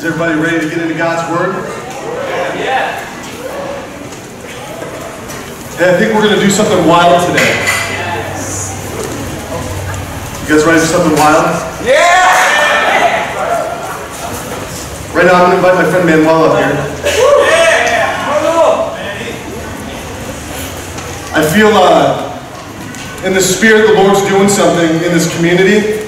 Is everybody ready to get into God's Word? Yeah. Hey, I think we're going to do something wild today. You guys ready for something wild? Yeah. Right now, I'm going to invite my friend Manuel up here. I feel uh, in the spirit the Lord's doing something in this community.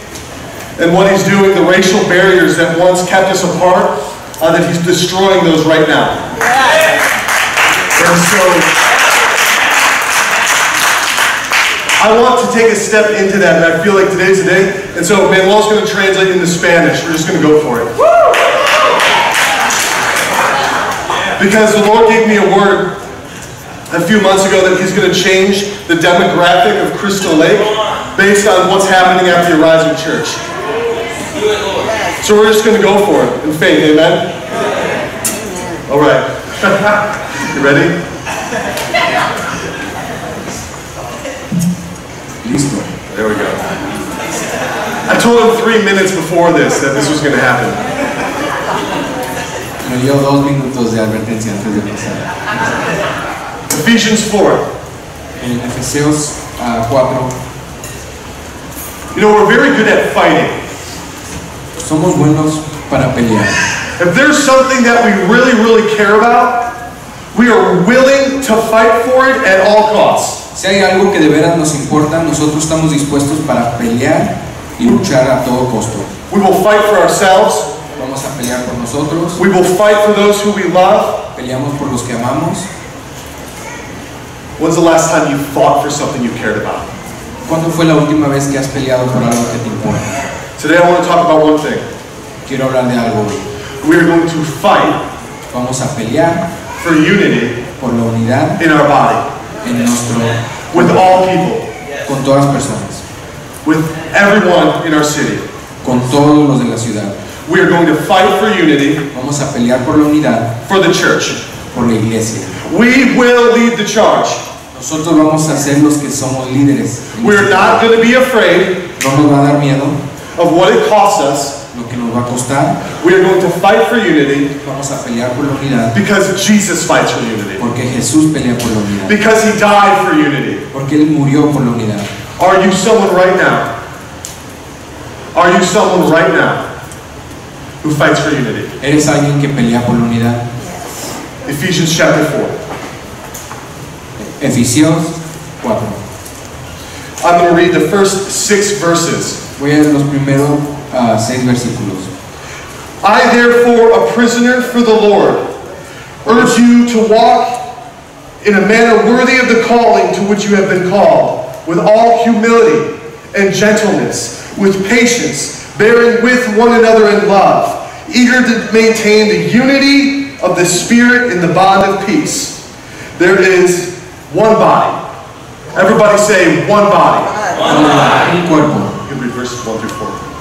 And what He's doing, the racial barriers that once kept us apart, uh, that He's destroying those right now. And so, I want to take a step into that, and I feel like today's the day. And so, Manuel's going to translate into Spanish. We're just going to go for it. Because the Lord gave me a word a few months ago that He's going to change the demographic of Crystal Lake based on what's happening at the Arising Church. Do it, Lord. So we're just going to go for it in faith, amen? All right. you ready? Listo. There we go. I told him three minutes before this that this was going to happen. Me dio dos minutos de advertencia antes de empezar. Ephesians 4. En Efesios ah, 4, You know, we're very good at fighting. Somos buenos para pelear. If there's something that we really, really care about, we are willing to fight for it at all costs. Si hay algo que de veras nos importa, nosotros estamos dispuestos para pelear y luchar a todo costo. We will fight for ourselves. Vamos a pelear por nosotros, We will fight for those who we love. peleamos por los que amamos. When's the last time you fought for something you cared about? ¿Cuándo fue la última vez que has peleado por algo que te importa? Today I want to talk about one thing. Quiero hablar de algo hoy. We are going to fight Vamos a pelear for unity por la unidad in our body en nuestro, with all people, con todas las personas, with everyone in our city. con todos los de la ciudad. We are going to fight for unity Vamos a pelear por la unidad, for the church. por la iglesia. We will lead the charge. Nosotros vamos a ser los que somos líderes. We're not going to be afraid No nos va a dar miedo of what it costs us. lo que nos va a costar. We are going to fight for unity Vamos a pelear por la unidad because Jesus fights for unity. porque Jesús pelea por la unidad. Because he died for unity. Porque Él murió por la unidad. Are you someone right now? Are you someone right now who fights for unity? ¿Eres alguien que pelea por la unidad? Ephesians chapter 4. Efesios 4. I'm going to read the first six verses. Voy a leer los primeros ah, seis versículos. I, therefore, a prisoner for the Lord, urge you to walk in a manner worthy of the calling to which you have been called, with all humility and gentleness, with patience, bearing with one another in love, eager to maintain the unity of the Spirit in the bond of peace. There is one body. Everybody say, one body. Un cuerpo. You can read verses 1 through 4.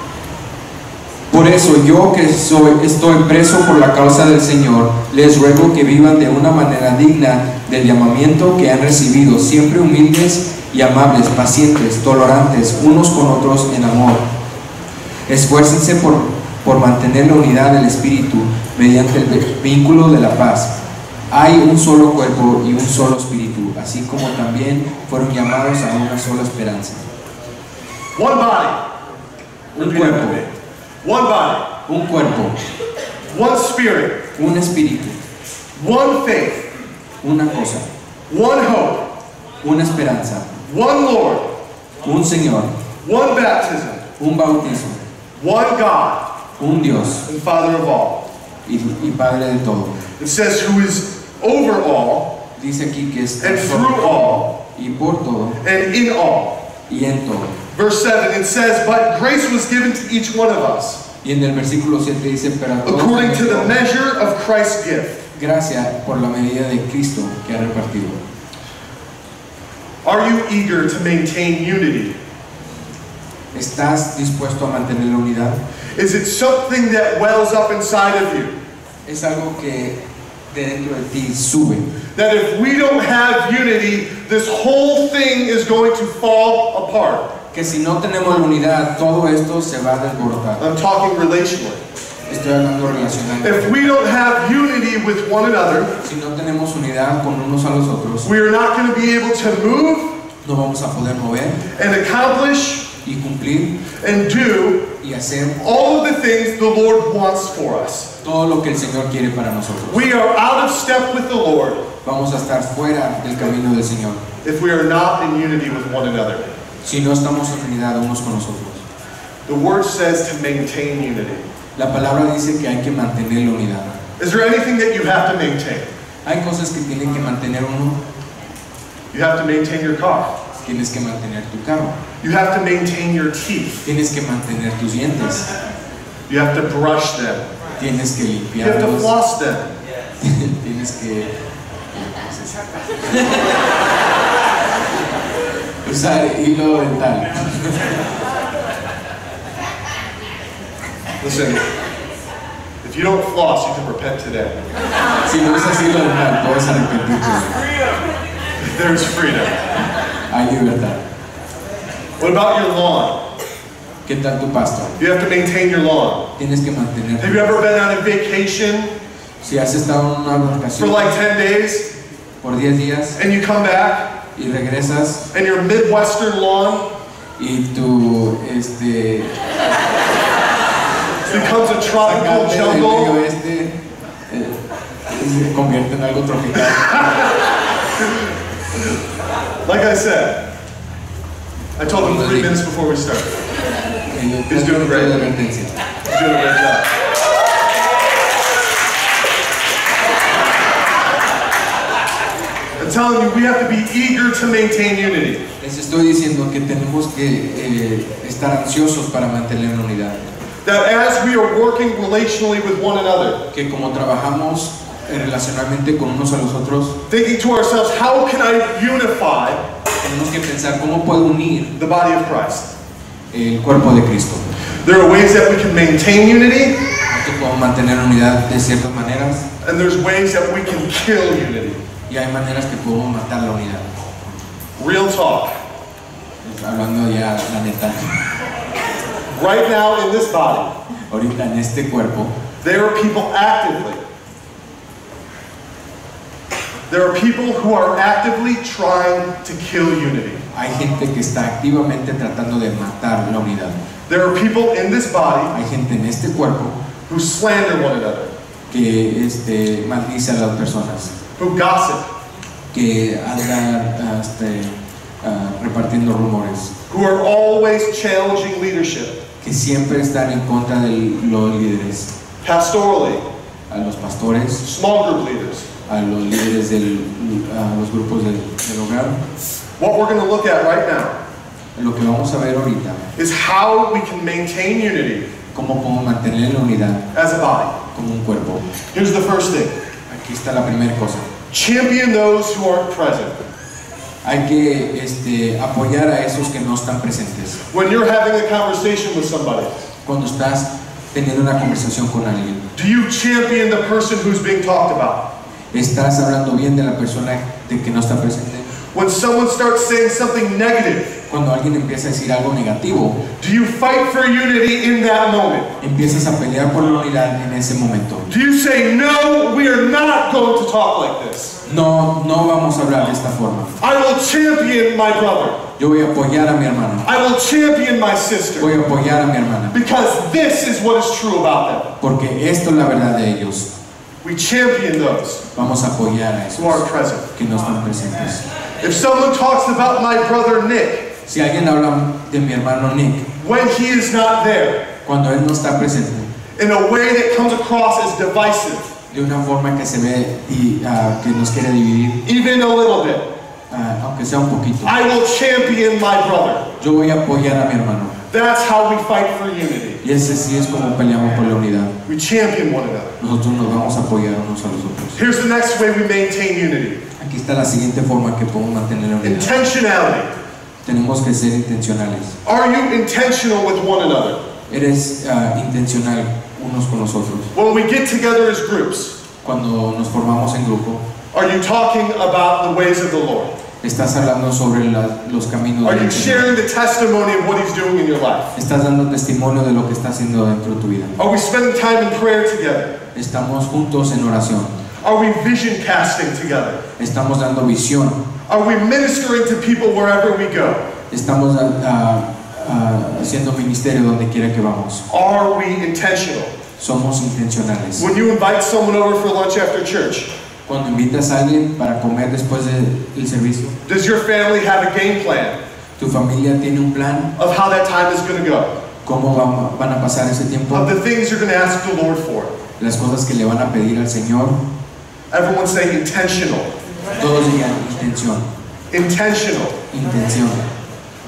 Por eso yo que soy, estoy preso por la causa del Señor, les ruego que vivan de una manera digna del llamamiento que han recibido, siempre humildes y amables, pacientes, tolerantes unos con otros en amor. Esfuércense por, por mantener la unidad del Espíritu mediante el vínculo de la paz. Hay un solo cuerpo y un solo Espíritu, así como también fueron llamados a una sola esperanza. One body. Un cuerpo. One body. un cuerpo, One spirit. un espíritu, One faith. una cosa, One hope. una esperanza, One Lord. un Señor, One baptism. un bautismo, One God un Dios and Father of all. y, y Padre de todo. It says who is over all Dice aquí que es and through all y por todo and in all. y en todo. Verse 7, it says, But grace was given to each one of us Y en el versículo 7 dice, pero todos according to the measure of Christ's gift. gracia por la medida de Cristo que ha repartido. Are you eager to maintain unity? ¿Estás dispuesto a mantener la unidad? Is it something that wells up inside of you? Es algo que de dentro de ti sube. That if we don't have unity, this whole thing is going to fall apart. Que si no tenemos la unidad, todo esto se va a desbordar. I'm talking relationally. Estoy hablando relacionando. If we don't have unity with one another, Si no tenemos unidad con unos a los otros, we are not going to be able to move no vamos a poder mover and accomplish y cumplir and do y hacer all of the things the Lord wants for us. todo lo que el Señor quiere para nosotros. We are out of step with the Lord Vamos a estar fuera del camino del Señor if we are not in unity with one another. Si no estamos unidad unos con los otros. The word says to maintain unity. La palabra dice que hay que mantener la unidad. Is there anything that you have to maintain? Hay cosas que tienen que mantener uno, You have to maintain your car. tienes que mantener tu carro, You have to maintain your teeth. tienes que mantener tus dientes, You have to brush them. tienes que You have to limpiarlos, floss them. tienes que usar hilo dental. Listen, if you don't floss, you can repent today. Si no usas hilo dental, puedes arrepentirte. There's freedom. Hay libertad. What about your lawn? ¿Qué tal tu pasto? You have to maintain your lawn. Tienes que mantener. Have you ever been on a vacation Si has estado en una vacación. for like 10 days por 10 días and you come back y regresas and your Midwestern lawn y tu este becomes a tropical sacate del medio jungle? oeste eh, se convierte en algo tropical. Like I said, I told him three minutes before we started. He's doing great. He's doing a great job. Telling you, we have to be eager to maintain unity. Les estoy diciendo que tenemos que eh, estar ansiosos para mantener la unidad. That as we are working relationally with one another, Que como trabajamos eh, relacionalmente con unos a los otros, thinking to ourselves, how can I unify tenemos que pensar cómo puedo unir the body of Christ? el cuerpo de Cristo. There are ways that we can maintain unity, Que podemos mantener unidad de ciertas maneras and there's ways that we can kill unity. Y hay maneras que podemos matar la unidad. Real talk. Hablando ya la neta, Right now in this body, ahorita en este cuerpo there are people actively. There are people who are actively trying to kill unity. hay gente que está activamente tratando de matar la unidad. There are people in this body Hay gente en este cuerpo who slander one another, que este, maldice a las personas, who gossip, que andan este, ah, repartiendo rumores, who are always challenging leadership, que siempre están en contra de los líderes, pastorally, a los pastores, small group leaders. a los líderes de los grupos del, del hogar. What we're going to look at right now Lo que vamos a ver ahorita, is how we can maintain unity cómo podemos mantener la unidad as a body. como un cuerpo. Here's the first thing Aquí está la primera cosa. Champion those who aren't present. Hay que este, apoyar a esos que no están presentes. When you're having a conversation with somebody, Cuando estás teniendo una conversación con alguien, do you champion the person who's being talked about? estás hablando bien de la persona de que no está presente. When someone starts saying something negative, Cuando alguien empieza a decir algo negativo, do you fight for unity in that moment? empiezas a pelear por la unidad en ese momento. Do you say, no, we are not going to talk like this? No, no vamos a hablar de esta forma. I will champion my brother. Yo voy a apoyar a mi hermano. I will champion my sister. Voy a apoyar a mi hermana. Because this is what is true about them. Porque esto es la verdad de ellos. We champion those Vamos a apoyar a who are esos present. que no están presentes. If someone talks about my brother Nick Si alguien habla de mi hermano Nick, when he is not there, cuando él no está presente, in a way that comes across as divisive, de una forma que se ve y ah, que nos quiere dividir, even a little bit, ah, aunque sea un poquito, I will champion my brother. yo voy a apoyar a mi hermano. That's how we fight for unity. Y ese sí es como peleamos por la unidad. We champion one another. Nosotros nos vamos a apoyar unos a los otros. Here's the next way we maintain unity Aquí está la siguiente forma que podemos mantener la unidad. intentionality. Tenemos que ser intencionales. Are you intentional with one another? Eres ah, intencional unos con los otros. When we get together as groups, Cuando nos formamos en grupo, are you talking about the ways of the Lord? Estás hablando sobre la- los caminos Are you sharing the testimony of what He's doing in your life? Estás dando testimonio de lo que está haciendo dentro de tu vida. Are we spending time in prayer together? Estamos juntos en oración. Are we vision casting together? Estamos dando visión. Are we ministering to people wherever we go? Estamos ah, ah, haciendo ministerio donde quiera que vamos. Are we intentional? Somos intencionales. When you invite someone over for lunch after church, Cuando invitas a alguien para comer después de- del servicio, does your family have a game plan tu familia tiene un plan, of how that time is going to go? cómo van, van a pasar ese tiempo, Of the things you're going to ask the Lord for? las cosas que le van a pedir al Señor. Everyone say intentional. Todos digan intención, Intentional. intención.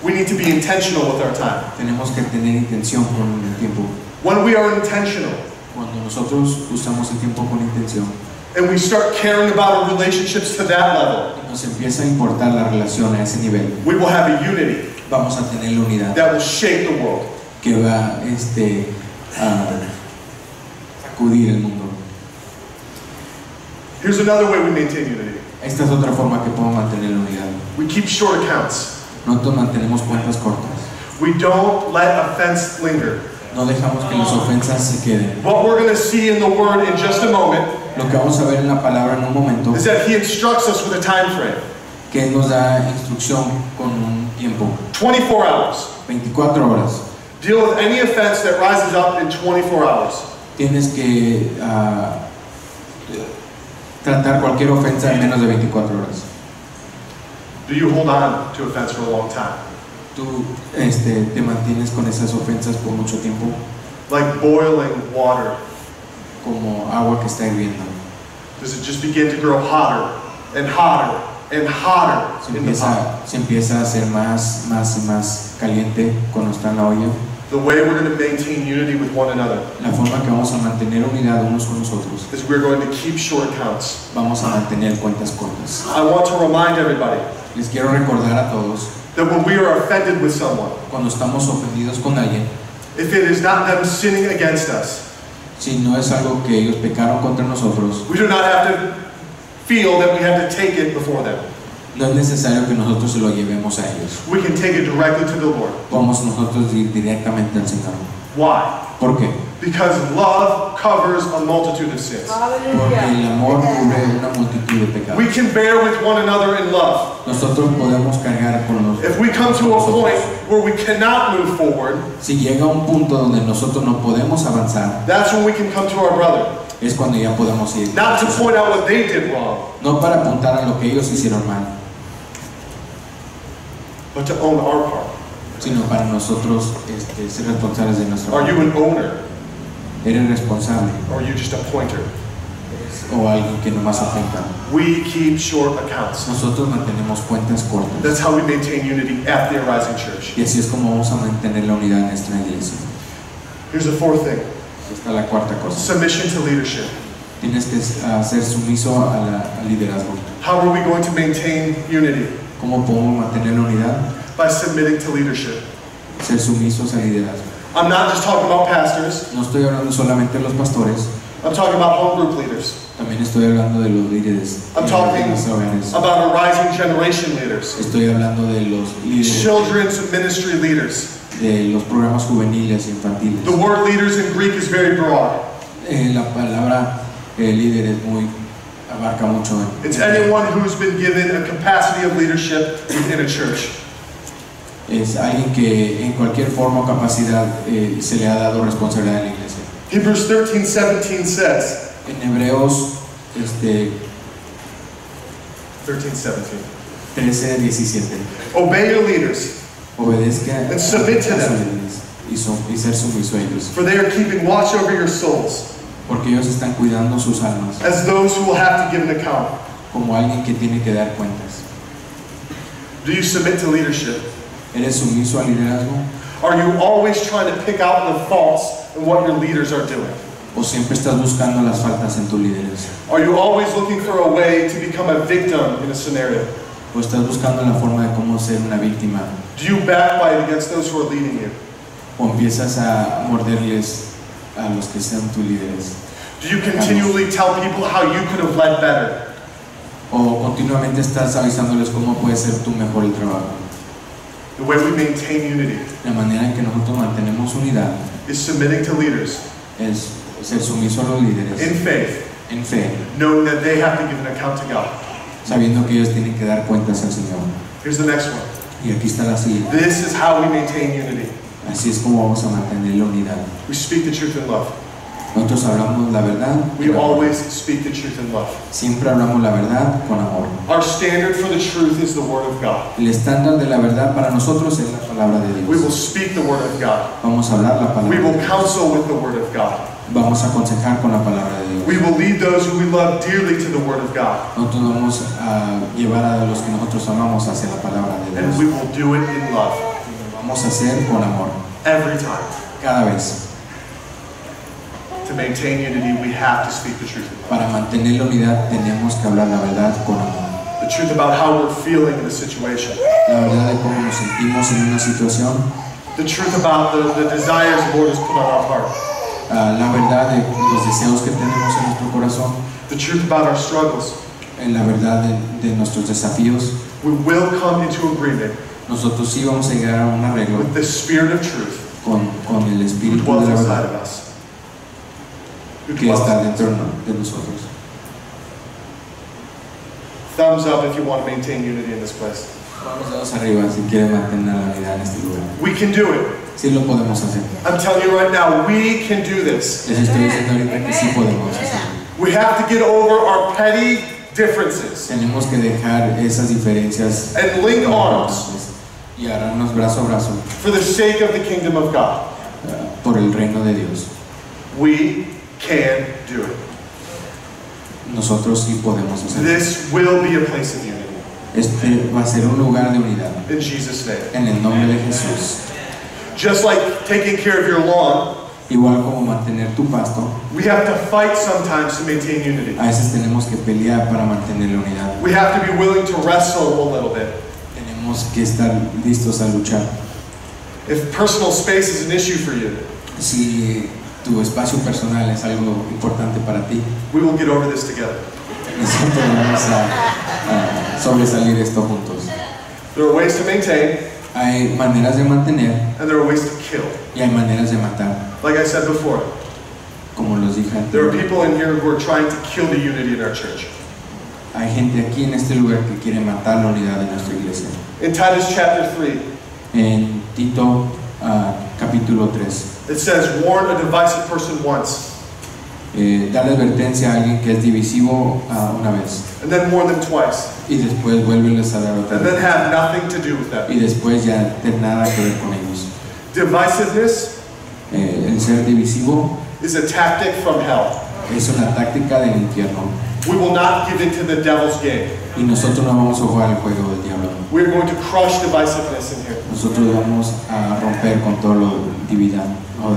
We need to be intentional with our time. Tenemos que tener intención con el tiempo. When we are intentional Cuando nosotros usamos el tiempo con intención, and we start caring about our relationships to that level, nos empieza a importar la relación a ese nivel. we will have a unity Vamos a tener la unidad that will shake the world. que va este, a sacudir el mundo. Here's another way we maintain unity. Esta es otra forma que podemos mantener la unidad. We keep short accounts. Nosotros mantenemos cuentas cortas. We don't let offense linger. No dejamos que las ofensas se queden. What we're going to see in the Word in just a moment Lo que vamos a ver en la palabra en un momento, is that He instructs us with a time frame que nos da instrucción con un tiempo, 24 hours. 24 horas. Deal with any offense that rises up in 24 hours. Tienes que ah, tratar cualquier ofensa en menos de 24 horas. Do you hold on to offense for a long time? Tú este, te mantienes con esas ofensas por mucho tiempo, Like boiling water. como agua que está hirviendo. Does it just begin to grow hotter and hotter and hotter Se in the pot? empieza, se empieza a hacer más, más y más caliente cuando está en la olla. The way we're going to maintain unity with one another La forma que vamos a mantener unidad unos con nosotros, is we're going to keep short accounts. vamos a mantener cuentas cortas. I want to remind everybody Les quiero recordar a todos, that when we are offended with someone, cuando estamos ofendidos con alguien, if it is not them sinning against us, si no es algo que ellos pecaron contra nosotros, we do not have to feel that we have to take it before them. No es necesario que nosotros se lo llevemos a ellos. We can take it directly to the Lord. Vamos nosotros ir directamente al Señor. Why? ¿Por qué? Because love covers a multitude of sins. Porque el amor cubre una multitud de pecados. We can bear with one another in love. Nosotros podemos cargar con los... If we come to a point where we cannot move forward, Si llega un punto donde nosotros no podemos avanzar, that's when we can come to our brother. es cuando ya podemos ir. Not to point out what they did wrong, No para apuntar a lo que ellos hicieron mal, but to own our part. sino para nosotros este, ser responsables de nuestro Are you an owner Eres responsable or are you just a pointer? o alguien que nomás afecta. We keep short accounts. Nosotros mantenemos cuentas cortas. That's how we maintain unity at the Arising Church. Y así es como vamos a mantener la unidad en nuestra iglesia. Here's the fourth thing Esta la cuarta cosa. submission to leadership. Tienes que ah, ser sumiso a la- al liderazgo. How are we going to maintain unity? ¿Cómo podemos mantener la unidad? By submitting to leadership. Ser sumisos al liderazgo. I'm not just talking about pastors, No estoy hablando solamente de los pastores, I'm talking about home group leaders, también estoy hablando de los líderes I'm talking about Arising Generation leaders, Estoy hablando de los líderes children's ministry leaders. de los programas juveniles e infantiles. The word leaders in Greek is very broad. Eh, la palabra eh, líder es muy abarca mucho. It's anyone who's been given a capacity of leadership within a church. Es alguien que en cualquier forma o capacidad eh, se le ha dado responsabilidad en la iglesia. Hebrews 13 17 says, En Hebreos este, 13 17, 13, 17, obey your leaders, obedezca And submit to them. y, son- y ser sumiso a ellos, for they are keeping watch over your souls, porque ellos están cuidando sus almas as those who will have to give an account. como alguien que tiene que dar cuentas. Do you submit to leadership? ¿Eres sumiso al liderazgo Are you always trying to pick out the faults in what your leaders are doing? o siempre estás buscando las faltas en tus líderes? Are you always looking for a way to become a victim in a scenario? ¿O estás buscando la forma de cómo ser una víctima? Do you backbite against those who are leading you? ¿O empiezas a morderles a los que sean tus líderes? Do you continually tell people how you could have led better? o continuamente estás avisándoles cómo puede ser tu mejor el trabajo. The way we maintain unity La manera en que nosotros mantenemos unidad is submitting to leaders es ser sumiso a los líderes in faith, en fe, knowing that they have to give an account to God. sabiendo que ellos tienen que dar cuentas al Señor. Here's the next one. Y aquí está la siguiente. This is how we maintain unity. Así es como vamos a mantener la unidad. We speak the truth in love. Nosotros hablamos la verdad, We always speak the truth in love. siempre hablamos la verdad con amor. Our standard for the truth is the Word of God. El estándar de la verdad para nosotros es la palabra de We will Dios. speak the Word of God. Vamos a hablar la We palabra. de will Dios. counsel with the Word of God. Vamos a aconsejar con la palabra de Dios. We will lead those who we love dearly to the Word of God. Nosotros vamos a llevar a los que nosotros amamos hacia la palabra de And we Dios. will do it in love Vamos a hacer con amor. every time. Cada vez. To maintain unity, we have to speak the truth. Para mantener la unidad tenemos que hablar la verdad con amor. The truth about how we're feeling in the situation. La verdad de cómo nos sentimos en una situación. The truth about the, the desires the Lord has put on our heart. ah, la verdad de los deseos que tenemos en nuestro corazón. The truth about our struggles. En la verdad de, de nuestros desafíos. We will come into agreement Nosotros sí vamos a llegar a un arreglo with the Spirit of truth con, con el espíritu de la verdad of us. Que está dentro de nosotros. Thumbs up if you want to maintain unity in this place. Vamos dedos arriba si quieren mantener la unidad en este lugar. We can do it. Sí lo podemos hacer. I'm telling you right now, we can do this. Les estoy diciendo ahorita que sí podemos hacerlo. We have to get over our petty differences Tenemos que dejar esas diferencias and link arms y agarrarnos brazo a brazo for the sake of the kingdom of God. por el reino de Dios. We can do it. Nosotros sí podemos hacerlo. This will be a place of unity. Este va a ser un lugar de unidad. In Jesus' name. En el nombre de Jesús. Just like taking care of your lawn, Igual como mantener tu pasto, we have to fight sometimes to maintain unity. a veces tenemos que pelear para mantener la unidad. We have to be willing to wrestle a little bit. Tenemos que estar listos a luchar. If personal space is an issue for you, Si tu espacio personal es algo importante para ti, we will get over this together. nosotros vamos a, a sobresalir esto juntos. There are ways to maintain, Hay maneras de mantener and there are ways to kill. y hay maneras de matar, Like I said before, como los dije there are antes. people in here who are trying to kill the unity in our church. Hay gente aquí en este lugar que quiere matar la unidad de nuestra iglesia. In Titus chapter 3, En Tito ah, capítulo 3, it says, Warn a divisive person once, eh, dale advertencia a alguien que es divisivo ah, una vez and then warn them twice, y después vuélveles a dar otra and then vez have nothing to do with them. y después ya tener nada que ver con ellos. Divisiveness Eh, el ser divisivo is a tactic from hell. es una táctica del infierno We will not give into the devil's game. y nosotros no vamos a jugar el juego del diablo. We're going to crush divisiveness in here. Nosotros vamos a romper con todo lo dividad, no,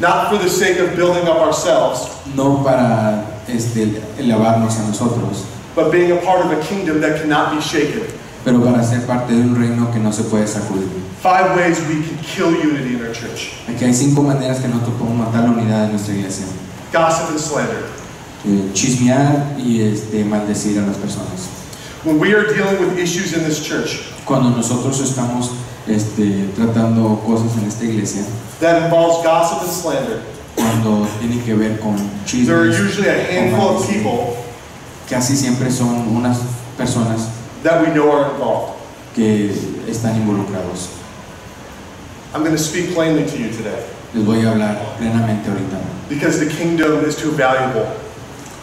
Not for the sake of building up ourselves, no para este, elevarnos a nosotros, but being a part of a kingdom that cannot be shaken. pero para ser parte de un reino que no se puede sacudir. Five ways we can kill unity in our church Aquí hay cinco maneras que nosotros podemos matar la unidad de nuestra iglesia. gossip and slander. Chismear y este, maldecir a las personas. When we are dealing with issues in this church Cuando nosotros estamos este, tratando cosas en esta iglesia, that involves gossip and slander, cuando tiene que ver con there are chismes, usually a handful of people casi siempre son unas personas that we know are involved. que están involucrados. I'm going to speak plainly to you today Les voy a hablar plenamente ahorita, because the kingdom is too valuable.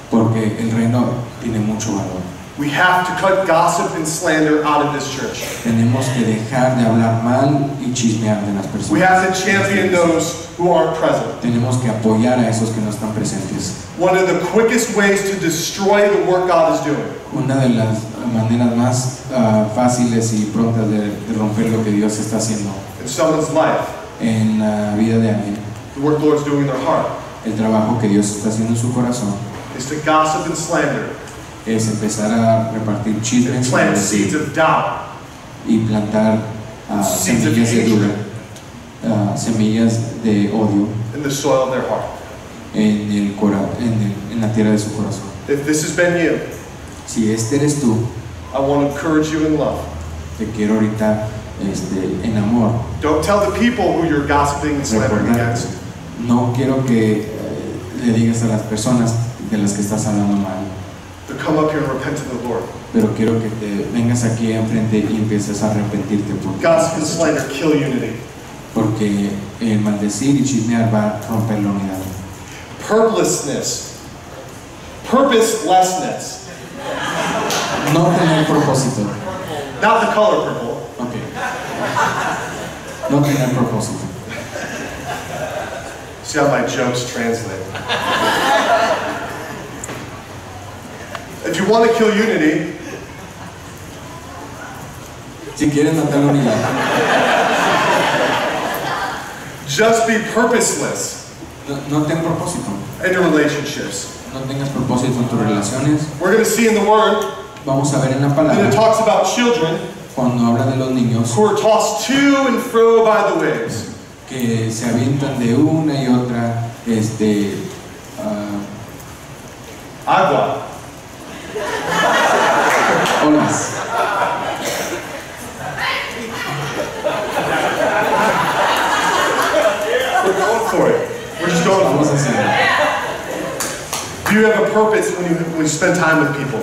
Porque el reino tiene mucho valor. We have to cut gossip and slander out of this church. Tenemos que dejar de hablar mal y chismear de las personas. We have to champion those who aren't present. Tenemos que apoyar a esos que no están presentes. One of the quickest ways to destroy the work God is doing Una de las maneras más ah, fáciles y prontas de, de romper lo que Dios está haciendo in someone's life, en la vida de alguien, the work the Lord's doing in their heart, el trabajo que Dios está haciendo en su corazón, is to gossip and slander, es empezar a repartir chismes plant seeds of doubt, y plantar of semillas de duda, ah, semillas de odio in the soil of their heart. en, el cora- en, el- en la tierra de su corazón. If this has been you, Si este eres tú, I want to encourage you in love. te quiero ahorita este, en amor. Don't tell the people who you're gossiping and slandering against. no quiero que eh, le digas a las personas de las que estás hablando mal, come up here and repent to the Lord. pero quiero que te vengas aquí enfrente y empieces a arrepentirte porque, slander kill unity. porque el maldecir y chismear va a romper la unidad. Purposelessness. Purposelessness. No tener propósito. Not the color purple. Ok. No tener propósito. See how my jokes translate. If you want to kill unity, Si quieres matar la unidad, just be purposeless no, no ten propósito. in your relationships. No tengas propósito en tus relaciones. We're going to see in the Word Vamos a ver en la that it talks about children cuando habla de los niños who are tossed to and fro by the waves. que se avientan de una y otra este, ah, Agua. Olas. We're going for it. We're just going for it. hacerlo. You have a purpose when you, when you spend time with people.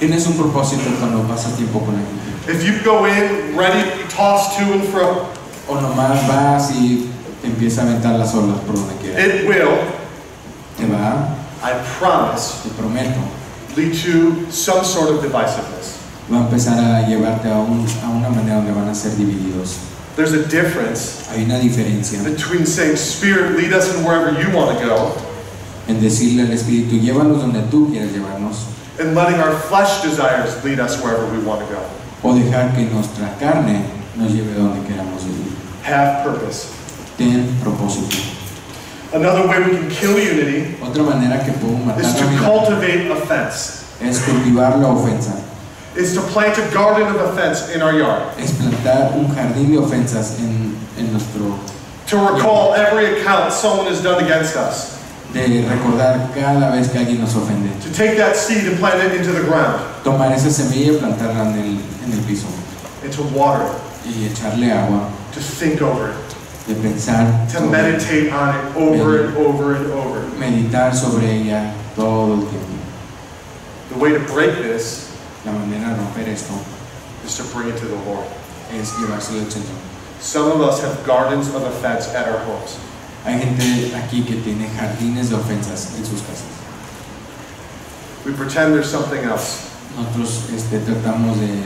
Tienes un propósito cuando pasas tiempo con la gente. If you go in ready to be tossed to and fro, O nomás vas y te empieza a aventar las olas por donde quieras. it will, Te va, I promise, te prometo, lead to some sort of divisiveness. va a empezar a llevarte a, un- a una manera donde van a ser divididos. There's a difference Hay una diferencia between saying, Spirit, lead us in wherever you want to go, en decirle al Espíritu, llévanos donde tú quieras llevarnos, and letting our flesh desires lead us wherever we want to go. o dejar que nuestra carne nos lleve donde queramos ir. Have purpose. Ten propósito. Another way we can kill unity Otra manera que podemos matar is la to unidad cultivate offense. es cultivar la ofensa, Is to plant a garden of offense in our yard. es plantar un jardín de ofensas en, en nuestro, To recall every account someone has done against us. de recordar cada vez que alguien nos ofende. To take that seed and plant it into the ground. Tomar esa semilla y plantarla en el, en el piso And to water it. y echarle agua, To think over it. De pensar, To sobre- meditate on it over and over and over. meditar sobre ella todo el tiempo. The way to break this La manera de romper esto is to bring it to the Lord. es llevárselo al Señor. Some of us have gardens of offense at our homes. Hay gente aquí que tiene jardines de ofensas en sus casas. We pretend there's something else. Nosotros este, tratamos de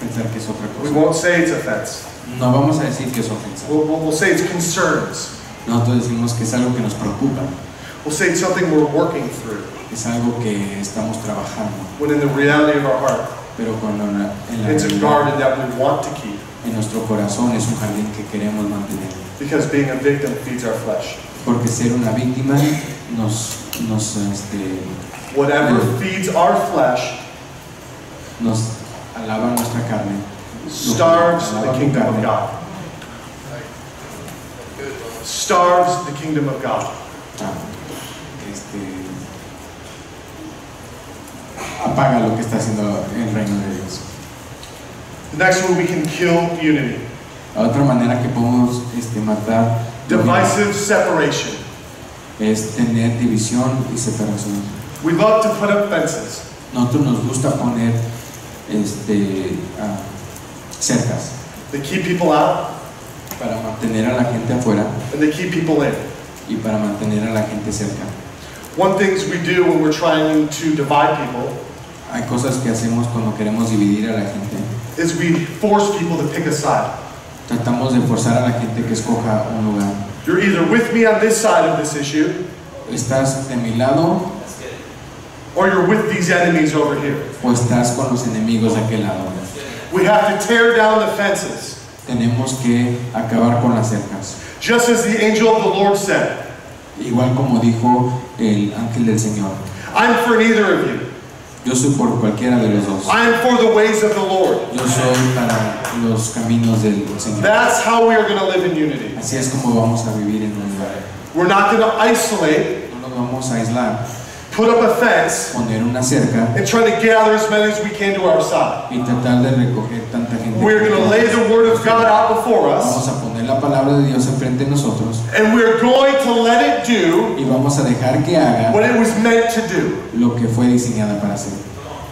pensar que es otra cosa. We won't say it's offense. No vamos a decir que es ofensa. We'll, we'll, we'll say it's concerns. Nosotros decimos que es algo que nos preocupa, We'll say it's something we're working through. es algo que estamos trabajando, When in the reality of our heart, pero cuando en la, en la it's a garden that we want to keep. en nuestro corazón es un jardín que queremos mantener. Because being a victim feeds our flesh. Porque ser una víctima nos, nos, este, Whatever feeds our flesh nos alaba nuestra carne, starves the kingdom of God. Starves the kingdom of God. este, apaga lo que está haciendo el reino de Dios. The next one we can kill unity. La otra manera que podemos este, matar Divisive separation. es tener división y separación. We love to put up fences. Nosotros nos gusta poner este, ah, cercas They keep people out para mantener a la gente afuera and they keep people in. y para mantener a la gente cerca. One things we do when we're trying to divide people Hay cosas que hacemos cuando queremos dividir a la gente. is we force people to pick a side. Tratamos de forzar a la gente que escoja un lugar. You're either with me on this side of this issue ¿Estás de mi lado or you're with these enemies over here. o estás con los enemigos de aquel lado? We have to tear down the fences. Tenemos que acabar con las cercas. Just as the angel of the Lord said, Igual como dijo el ángel del Señor. I'm for neither of you. Yo soy por cualquiera de los dos. I am for the ways of the Lord. Yo soy para los caminos del Señor. That's how we are going to live in unity. Así es como vamos a vivir en unidad. We're not going to isolate No nos vamos a aislar put up a fence, poner una cerca and try to gather as many as we can to our side. y tratar de recoger tanta gente. We're going to lay the Word of God out before Vamos us, a poner la palabra de Dios enfrente de nosotros and we're going to let it do y vamos a dejar que haga what it was meant to do. lo que fue diseñada para hacer.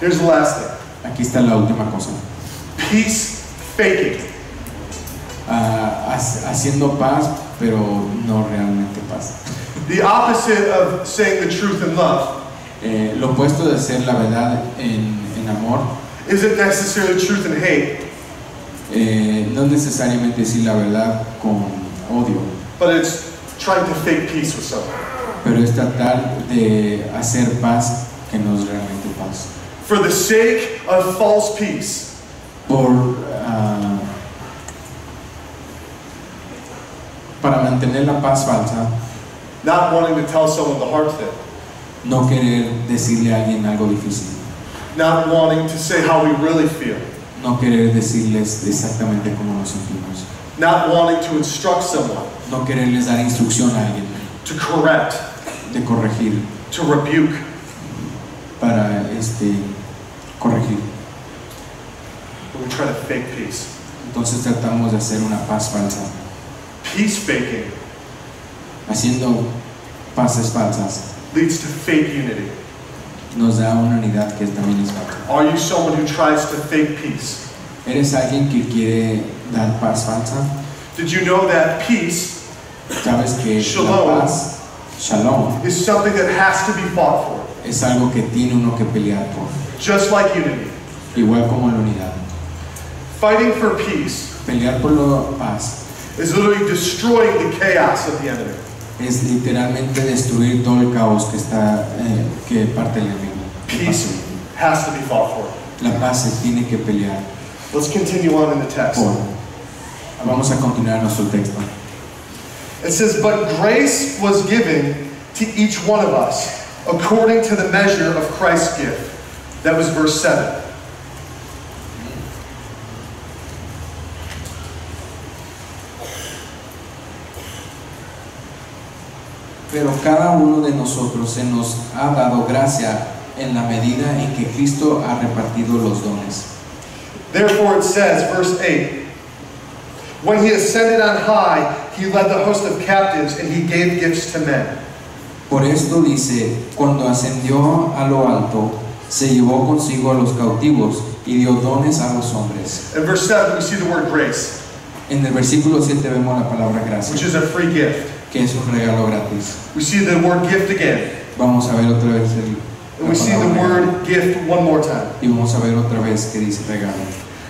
Here's the last thing Aquí está la última cosa. peace faking. Ah, ha- haciendo paz, pero no realmente paz. The opposite of saying the truth in love. Eh, lo opuesto de ser la verdad en, en amor. Isn't necessarily truth in hate, eh, no es necesariamente decir la verdad con odio, but it's trying to fake peace with someone. pero es tratar de hacer paz que no es realmente paz. For the sake of false peace, Por, ah, para mantener la paz falsa, not wanting to tell someone the hard thing, no querer decirle a alguien algo difícil, not wanting to say how we really feel, no querer decirles exactamente cómo nos sentimos, not wanting to instruct someone, no quererles dar instrucción a alguien, to correct, de corregir, to rebuke. para este, corregir. But we try to fake peace. Entonces tratamos de hacer una paz falsa, Peace faking haciendo paces falsas, leads to fake unity. nos da una unidad que también es falsa. Are you someone who tries to fake peace? ¿Eres alguien que quiere dar paz falsa? Did you know that peace Sabes que Shalom. la paz, shalom, is something that has to be fought for, es algo que tiene uno que pelear por, just like unity. igual como la unidad. Fighting for peace Pelear por la paz is literally destroying the chaos of the enemy. Es literalmente destruir todo el caos que está, eh, que parte del enemigo. Peace has to be fought for. La paz se tiene que pelear Let's continue on in the text. por. Vamos a continuar nuestro texto. It says, But grace was given to each one of us according to the measure of Christ's gift. That was verse 7. Pero cada uno de nosotros se nos ha dado gracia en la medida en que Cristo ha repartido los dones. Therefore it says, verse 8, When he ascended on high, he led the host of captives and he gave gifts to men. Por esto dice, cuando ascendió a lo alto, se llevó consigo a los cautivos y dio dones a los hombres. In verse 7, we see the word grace, En el versículo 7 vemos la palabra which gracia, is a free gift. Que es un regalo gratis. We see the word gift again, Vamos a ver otra vez el, and we see the word gift one more time. y vamos a ver otra vez que dice regalo.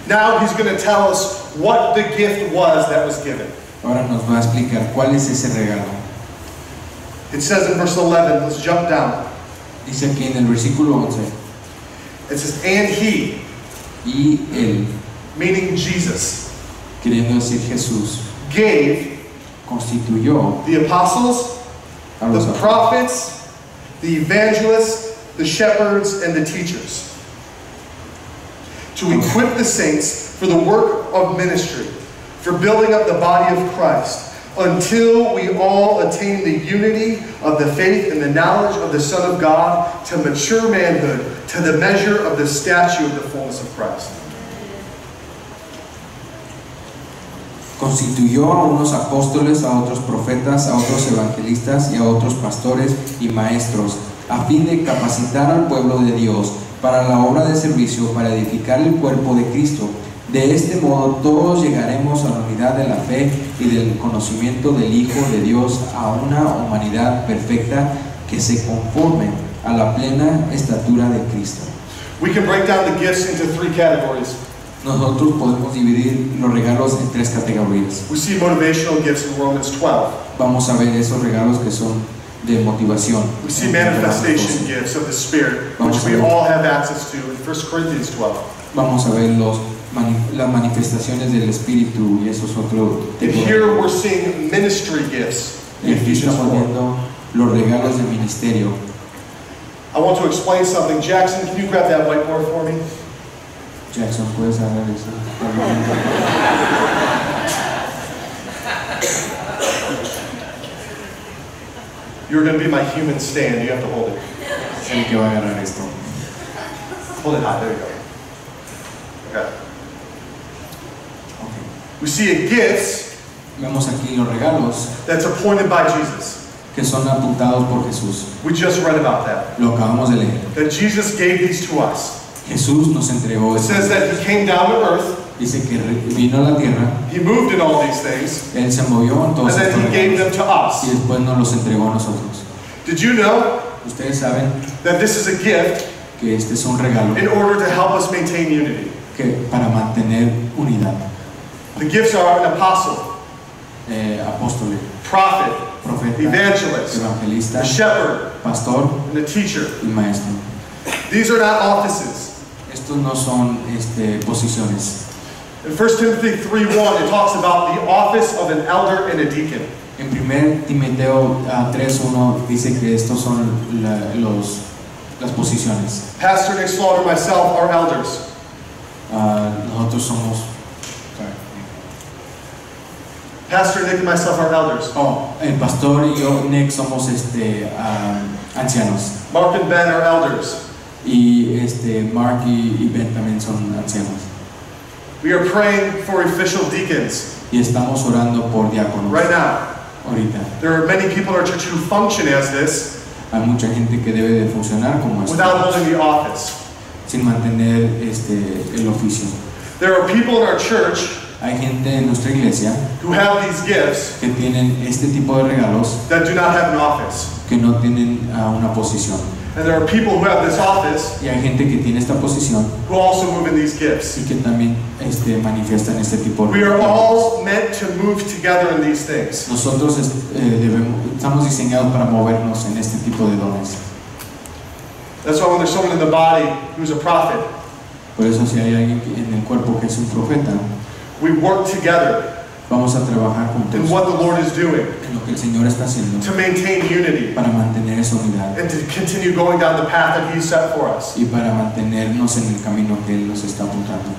Now he's going to tell us what the gift was that was given. Ahora nos va a explicar cuál es ese regalo. It says in verse 11, let's jump down. Dice aquí en el versículo 11, It says, And he, y él, meaning Jesus, queriendo decir Jesús, gave constituyó the apostles, the prophets, the evangelists, the shepherds, and the teachers to equip the saints for the work of ministry, for building up the body of Christ, until we all attain the unity of the faith and the knowledge of the Son of God to mature manhood, to the measure of the stature of the fullness of Christ. Constituyó a unos apóstoles, a otros profetas, a otros evangelistas y a otros pastores y maestros, a fin de capacitar al pueblo de Dios para la obra de servicio, para edificar el cuerpo de Cristo. De este modo todos llegaremos a la unidad de la fe y del conocimiento del Hijo de Dios, a una humanidad perfecta que se conforme a la plena estatura de Cristo. We can break down the gifts into three categories. Nosotros podemos dividir los regalos en tres categorías. We see motivational gifts in Romans 12. Vamos a ver esos regalos que son de motivación. We see manifestation gifts of the Spirit, which we all have access to in 1 Corinthians 12. Vamos a ver los, mani- las manifestaciones del Espíritu y esos otros And tipos. here we're seeing ministry gifts Y aquí estamos 4. viendo los regalos de ministerio. I want to explain something. Jackson, can you grab that whiteboard for me? Jackson, ¿puedes hablar eso? You're going to be my human stand. You have to hold it. va a esto. Hold it high, there you go. Okay. Ok. We see a gifts Vemos aquí los regalos that's appointed by Jesus. que son apuntados por Jesús. We just read about that. Lo acabamos de leer. That Jesus gave these to us. Jesús nos entregó It says that he came down to earth, Dice que vino a la tierra, he moved in all these things, Él se movió en and then he gave them to y us. después nos los entregó a nosotros. Did you know Ustedes saben that this is a gift que este es un regalo in order to help us maintain unity? que para mantener unidad. The gifts are an apostle, Eh, apóstol, prophet, profeta, evangelist, evangelista, a shepherd, pastor and a teacher. y maestro. These are not offices. Estos no son este, posiciones. In 1 Timothy 3.1, it talks about the office of an elder and a deacon. En 1 Timoteo ah, 3.1 dice que estos son la- los, las posiciones. Pastor Nick Slaughter myself are elders. Ah, nosotros somos... Pastor Nick and myself are elders. Oh, el pastor y yo, Nick, somos este, ah, ancianos. Mark and Ben are elders. Y este, Mark y, y Ben también son ancianos. We are praying for official deacons Y estamos orando por diáconos right now. ahorita. There are many people in our church who function as this Hay mucha gente que debe de funcionar como esto, without holding the office. sin mantener este, el oficio. There are people in our church Hay gente en nuestra iglesia who have these gifts que tienen este tipo de regalos that do not have an office. que no tienen una posición. And there are people who have this office Y hay gente que tiene esta posición who also move in these gifts. y que también este, manifiestan este tipo de We are all meant to move together in these things. Nosotros eh, debemos, estamos diseñados para movernos en este tipo de dones. That's why when there's someone in the body who's a prophet, Por eso si hay alguien en el cuerpo que es un profeta, we work together vamos a trabajar in juntos what the Lord is doing lo que el Señor está haciendo to maintain unity para mantener esa unidad and to continue going down the path that He set for us. y para mantenernos en el camino que Él nos está apuntando.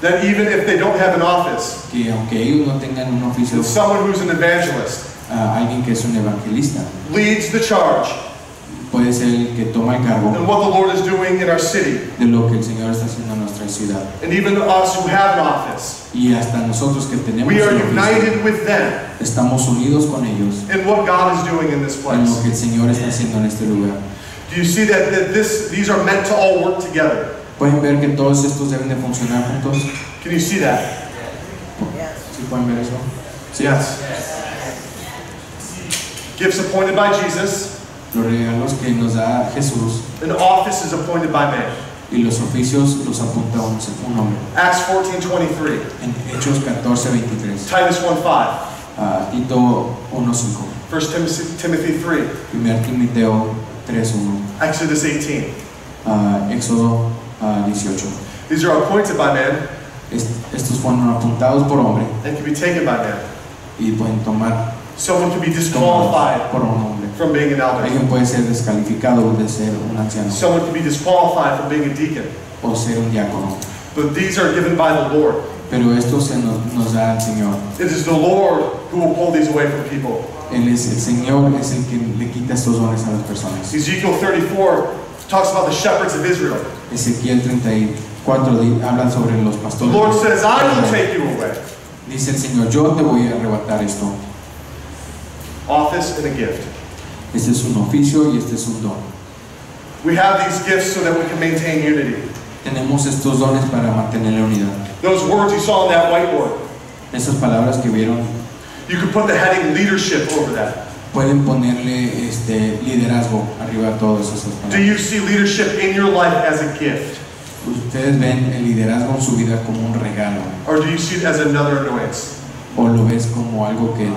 That even if they don't have an office, Que aunque ellos no tengan un oficio, someone who's an evangelist ah, alguien que es un evangelista, leads the charge puede ser el que toma el cargo in what the Lord is doing in our city. de lo que el Señor está haciendo en nuestra ciudad. And even us who have an office, Y hasta nosotros que tenemos we are un oficio, united with them estamos unidos con ellos in what God is doing in this en place. lo que el Señor está haciendo en este lugar. Do you see that, that this, these are meant to all work together? ¿Pueden ver que todos estos deben de funcionar juntos? Can you see that? ¿Sí pueden ver eso? Yes. Gifts appointed by Jesus, Los regalos que nos da Jesús an office is appointed by man. y los oficios los apunta un, un hombre. Acts 14:23, En Hechos 14, 23, Titus 1:5, ah, Tito 1, 5, 1 Timothy, Timothy 3, 1 Timoteo 3, 1, Exodus 18. ah, Éxodo ah, 18. These are appointed by man Est- estos fueron apuntados por hombre and can be taken by man. y pueden tomar Someone can be disqualified por un hombre. from being an elder. Alguien puede ser descalificado de ser un anciano Someone can be disqualified from being a deacon. o ser un diácono. But these are given by the Lord. Pero esto se nos, nos da el Señor. It is the Lord who will pull these away from people. Él es el Señor, es el que le quita estos dones a las personas. Ezekiel 34 talks about the shepherds of Israel. Ezequiel 34 habla sobre los pastores. The. Lord says, I will take you away. Dice el Señor, yo te voy a arrebatar esto. Office and a gift. Este es un oficio y este es un don. We have these gifts so that we can maintain unity. Tenemos estos dones para mantener la unidad. Those words you saw on that whiteboard, Esas palabras que vieron, you could put the heading leadership over that. pueden ponerle este liderazgo arriba a todas esas palabras. Do you see leadership in your life as a gift? Ustedes ven el liderazgo en su vida como un regalo Or do you see it as another annoyance? o lo ves como algo que,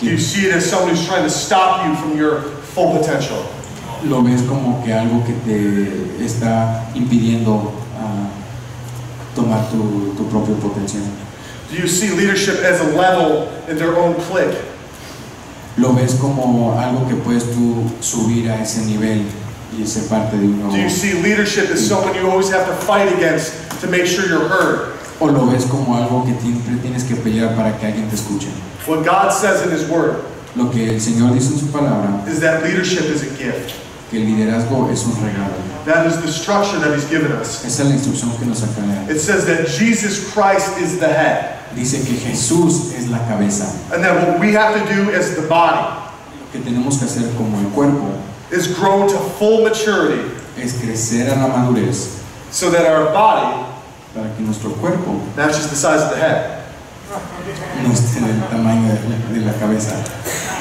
Do you see it as someone who's trying to stop you from your full potential? lo ves como que algo que te está impidiendo ah, tomar tu, tu propio potencial. Do you see leadership as a level in their own clique? Lo ves como algo que puedes tú subir a ese nivel y ser parte de un nuevo. Do you see leadership as someone you always have to fight against to make sure you're heard? O lo ves como algo que siempre tienes que pelear para que alguien te escuche. What God says in His Word Lo que el Señor dice en su palabra is that leadership is a gift. que el liderazgo es un regalo. That is the structure that he's given us. Esa es la instrucción que nos acaba. It says that Jesus Christ is the head. Dice que Jesús es la cabeza. And that what we have to do as the body que tenemos que hacer como el cuerpo is grow to full maturity es crecer a la madurez so that our body para que nuestro cuerpo matches the size of the head. no esté del tamaño de la, cabeza.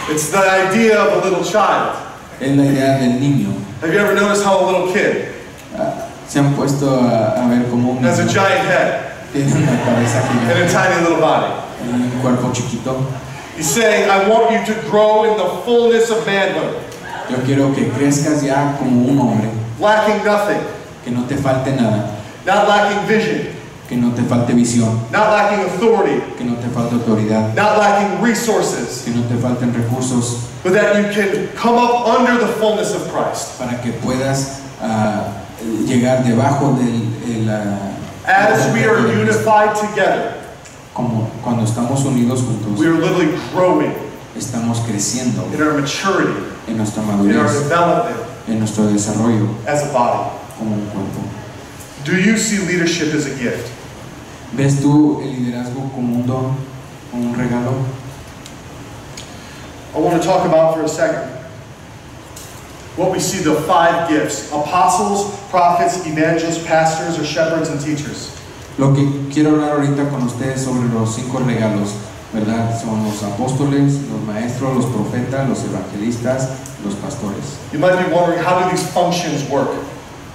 It's the idea of a little child. Es la idea del niño. Have you ever noticed how a little kid Ah, Se han puesto a, a ver como un has a niño giant head tiene una cabeza and a gigante tiny little body? y un cuerpo chiquito. He's saying, I want you to grow in the fullness of manhood, Yo quiero que crezcas ya como un hombre, lacking nothing, que no te falte nada, not lacking vision, que no te falte visión, not lacking authority, que no te falte autoridad, not lacking resources, que no te falten recursos, but that you can come up under the fullness of Christ. para que puedas ah, llegar debajo del el, ah, As we are unified together, como cuando estamos unidos juntos, we are literally growing estamos creciendo in our maturity, en nuestra in our madurez, development en nuestro desarrollo as a body. como un cuerpo. Do you see leadership as a gift? ¿Ves tú el liderazgo como un don, como un regalo? I want to talk about for a second what we see the five gifts apostles, prophets, evangelists, pastors, or shepherds and teachers. Lo que quiero hablar ahorita con ustedes sobre los cinco regalos, ¿verdad? Son los apóstoles, los maestros, los profetas, los evangelistas, los pastores. You might be wondering how do these functions work?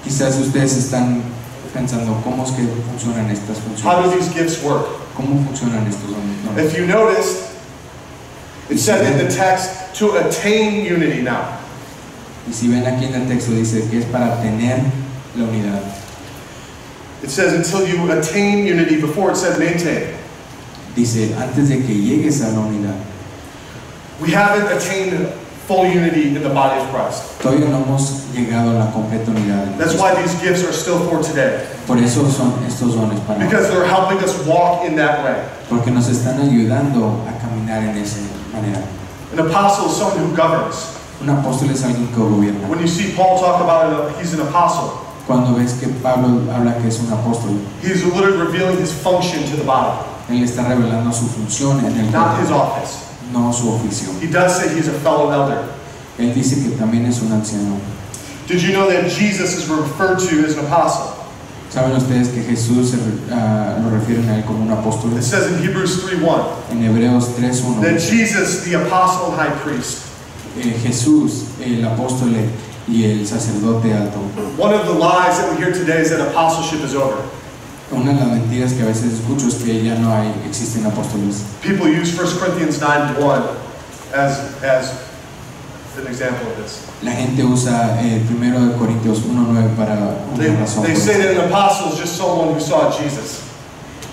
Quizás ustedes están pensando cómo es que funcionan estas How do these gifts work? cómo funcionan estos dones. If you noticed, it said in the text to attain unity now. Y si ven aquí en el texto dice que es para tener la unidad. It says until you attain unity, before it said maintain. Dice, antes de que llegues a la unidad, We haven't attained full unity in the body of Christ. todavía no hemos llegado a la completa unidad. That's why these gifts are still for today, Por eso son estos dones para because they're helping us walk in that way. porque nos están ayudando a caminar en esa manera. An apostle is someone who governs. Un apóstol es alguien que gobierna. When you see Paul talk about it, he's an apostle. Cuando ves que Pablo habla que es un apóstol, He's literally revealing his function to the body, él está revelando su función en el not his office. No su oficio. He does say he's a fellow elder. Él dice que también es un anciano. Did you know that Jesus is referred to as an apostle? ¿Saben ustedes que Jesús ah, lo refieren a él como un apóstol? It says in Hebrews 3:1 En Hebreos 3.1 that Jesus, the apostle high priest, eh, Jesús, el apóstol y el sacerdote alto. one of the lies that we hear today is that apostleship is over. Una de las mentiras que a veces escucho es que ya no hay, existen apóstoles. People use 1 Corinthians 9:1 as, as an example of this. La gente usa el primero de Corintios 1.9 para They, una razón. they por say that an apostle is just someone who saw Jesus.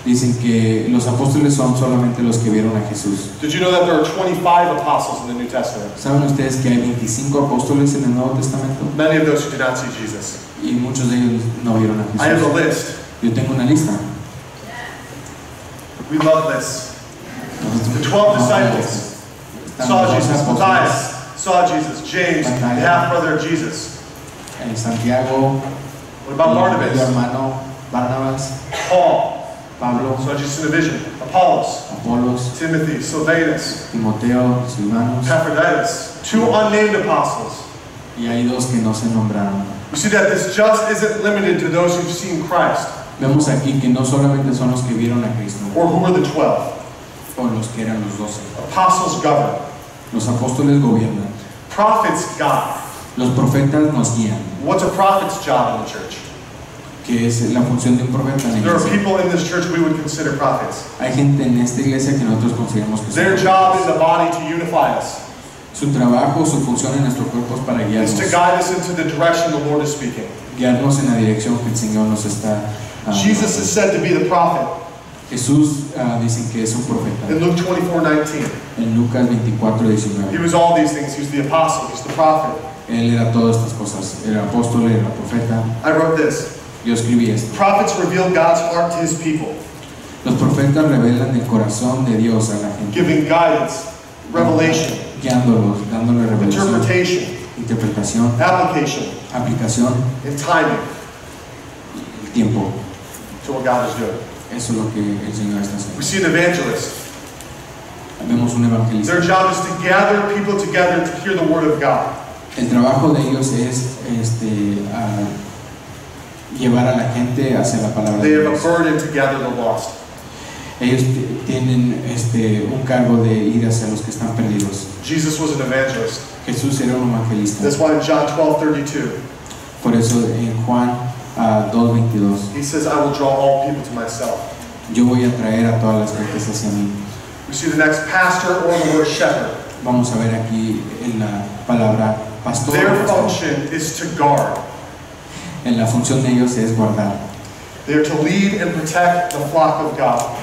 Dicen que los apóstoles son solamente los que vieron a Jesús. Did you know that there are 25 apostles in the New Testament? ¿Saben ustedes que hay 25 apóstoles en el Nuevo Testamento? Many of those who did not see Jesus. Y muchos de ellos no vieron a I have a Jesús. list. Yo tengo una lista. We love this. The 12 disciples saw Jesus. Matthias saw Jesus. James, the half brother of Jesus. Santiago, What about Barnabas? hermano, Barnabas, Paul Pablo, saw Jesus in a vision. Apollos, Apolos, Timothy, Sylvanus, Timoteo, Silvanos, Epaphroditus. Two unnamed apostles. y hay dos que no se nombraron. You see that this just isn't limited to those who've seen Christ Vemos aquí que no solamente son los que vieron a Cristo, or who are the 12. o los que eran los doce. Apostles govern. Los apóstoles gobiernan, Prophets guide. los profetas nos guían, What's a prophet's job in the church? que es la función de un profeta en la There are iglesia. people in this church we would consider prophets. Hay gente en esta iglesia que nosotros consideramos que Their son job in the body to unify us. Su trabajo, su función en nuestro cuerpo es para is guiarnos, to guide us into the direction the Lord is speaking. guiarnos en la dirección que el Señor nos está Jesus is said to be the prophet Jesús ah, dicen que es un profeta. in Luke 24 19. En Lucas 24, He was all these things. He was the apostle, he's the prophet. Él era todas estas cosas. Era apóstol, era profeta. I wrote this Yo escribí esto. Prophets reveal God's heart to his people, Los profetas revelan el corazón de Dios a la gente, giving guidance, revelation, guiándolos, dándole revelación, interpretation, interpretación, application, aplicación, and timing el tiempo. To what God is doing. Eso es lo que el Señor está We see an evangelist. Vemos un evangelista. Their job is to gather people together to hear the word of God. El trabajo de ellos es este, a llevar a la gente hacia la palabra They de have a burden to gather the lost. Ellos tienen este, un cargo de ir hacia los que están perdidos. Jesus was an evangelist. Jesús era un evangelista. That's why in John 12 32, Por eso en Juan ah, 2.22, he says, I will draw all people to myself. yo voy a traer a todas las gentes hacia mí. We see the next pastor or the word shepherd. Vamos a ver aquí en la palabra pastor. Their function is to guard. En la función de ellos es guardar. They are to lead and protect the flock of God.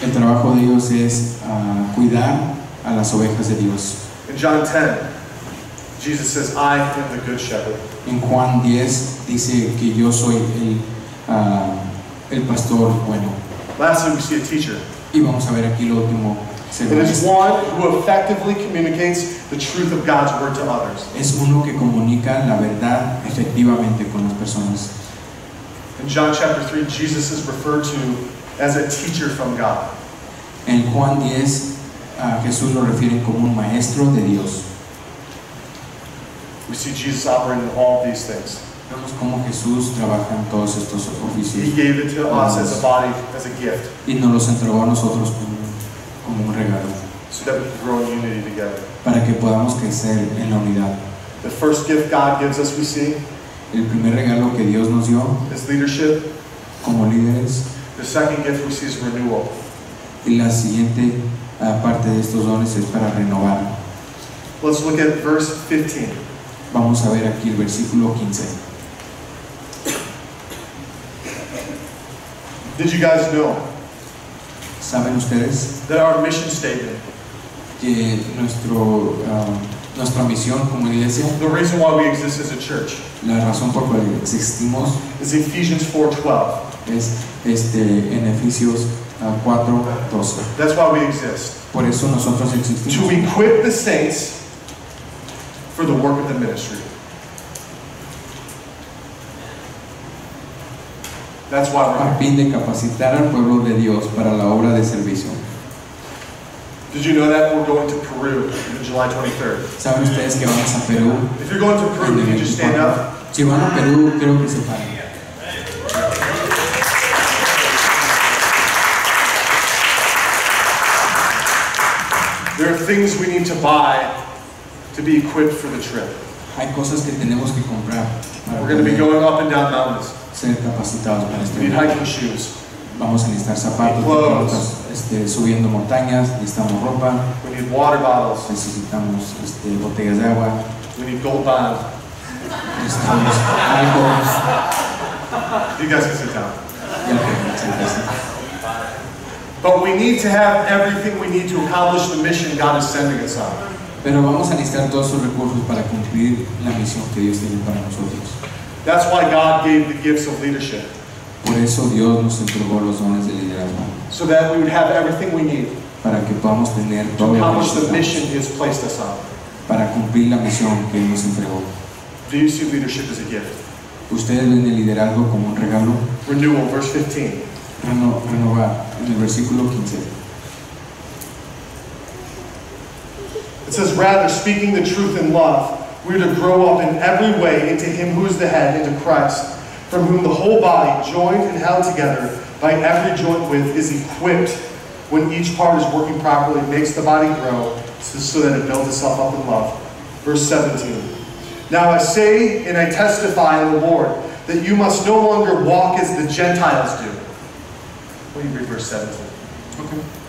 El trabajo de ellos es ah, cuidar a las ovejas de Dios. In John 10, Jesus says, I am the good shepherd. En Juan 10 dice que yo soy el, ah, el pastor bueno. Lastly, we see a teacher. Y vamos a ver aquí lo último. It is one who effectively communicates the truth of God's word to others. Es uno que comunica la verdad efectivamente con las personas. In John chapter 3, Jesus is referred to as a teacher from God. En Juan 10 a Jesús lo refieren como un maestro de Dios. We see Jesus operating in all these things. Vemos cómo Jesús trabaja en todos estos He oficios gave it to us as a body, as a gift, y nos los entregó a nosotros como, como un regalo so that we can grow in unity together. para que podamos crecer en la unidad. The first gift God gives us, we see, El primer regalo que Dios nos dio is leadership. como líderes The second gift we see is renewal. y la siguiente parte de estos dones es para renovar. Let's look at verse 15. Vamos a ver aquí el versículo 15. Did you guys know ¿Saben ustedes that our mission statement, que nuestro, ah, nuestra misión como iglesia, the reason why we exist as a church, la razón por la que existimos is Ephesians 4:12. es este, en Efesios ah, 4, 12. That's why we exist. Por eso nosotros To existimos equip the saints for the work of the ministry. That's why we're a fin de capacitar al pueblo de Dios para la obra de servicio. Did you know that we're going to Peru on July 23rd? ¿Saben ustedes que vamos a Perú? If you're going to Peru, can you just stand up? Si van a Perú, creo que se paren. There are things we need to buy to be equipped for the trip. Hay cosas que tenemos que comprar We're going to be going up and down mountains. ser capacitados para este We need hiking shoes. Vamos a necesitar zapatos, botas, este, subiendo montañas, necesitamos ropa, We need water bottles. necesitamos este, botellas de agua, We need gold bond. necesitamos. You guys can sit down. But we need to have everything we need to accomplish the mission God is sending us on. Pero vamos a necesitar todos esos recursos para cumplir la misión que Dios tiene para nosotros. That's why God gave the gifts of leadership, Por eso Dios nos entregó los dones de liderazgo, so that we would have everything we need para que podamos tener to todo lo que accomplish the mission He has placed us on. para cumplir la misión que nos entregó. Do you see leadership as a gift? Ustedes ven el liderazgo como un regalo, Renewal, verse 15. reno- renovar, en el versículo 15. It says, Rather, speaking the truth in love, we are to grow up in every way into Him who is the head, into Christ, from whom the whole body, joined and held together by every joint with, is equipped when each part is working properly, makes the body grow so, that it builds itself up in love. Verse 17. Now I say and I testify in the Lord that you must no longer walk as the Gentiles do. Let me read verse 17.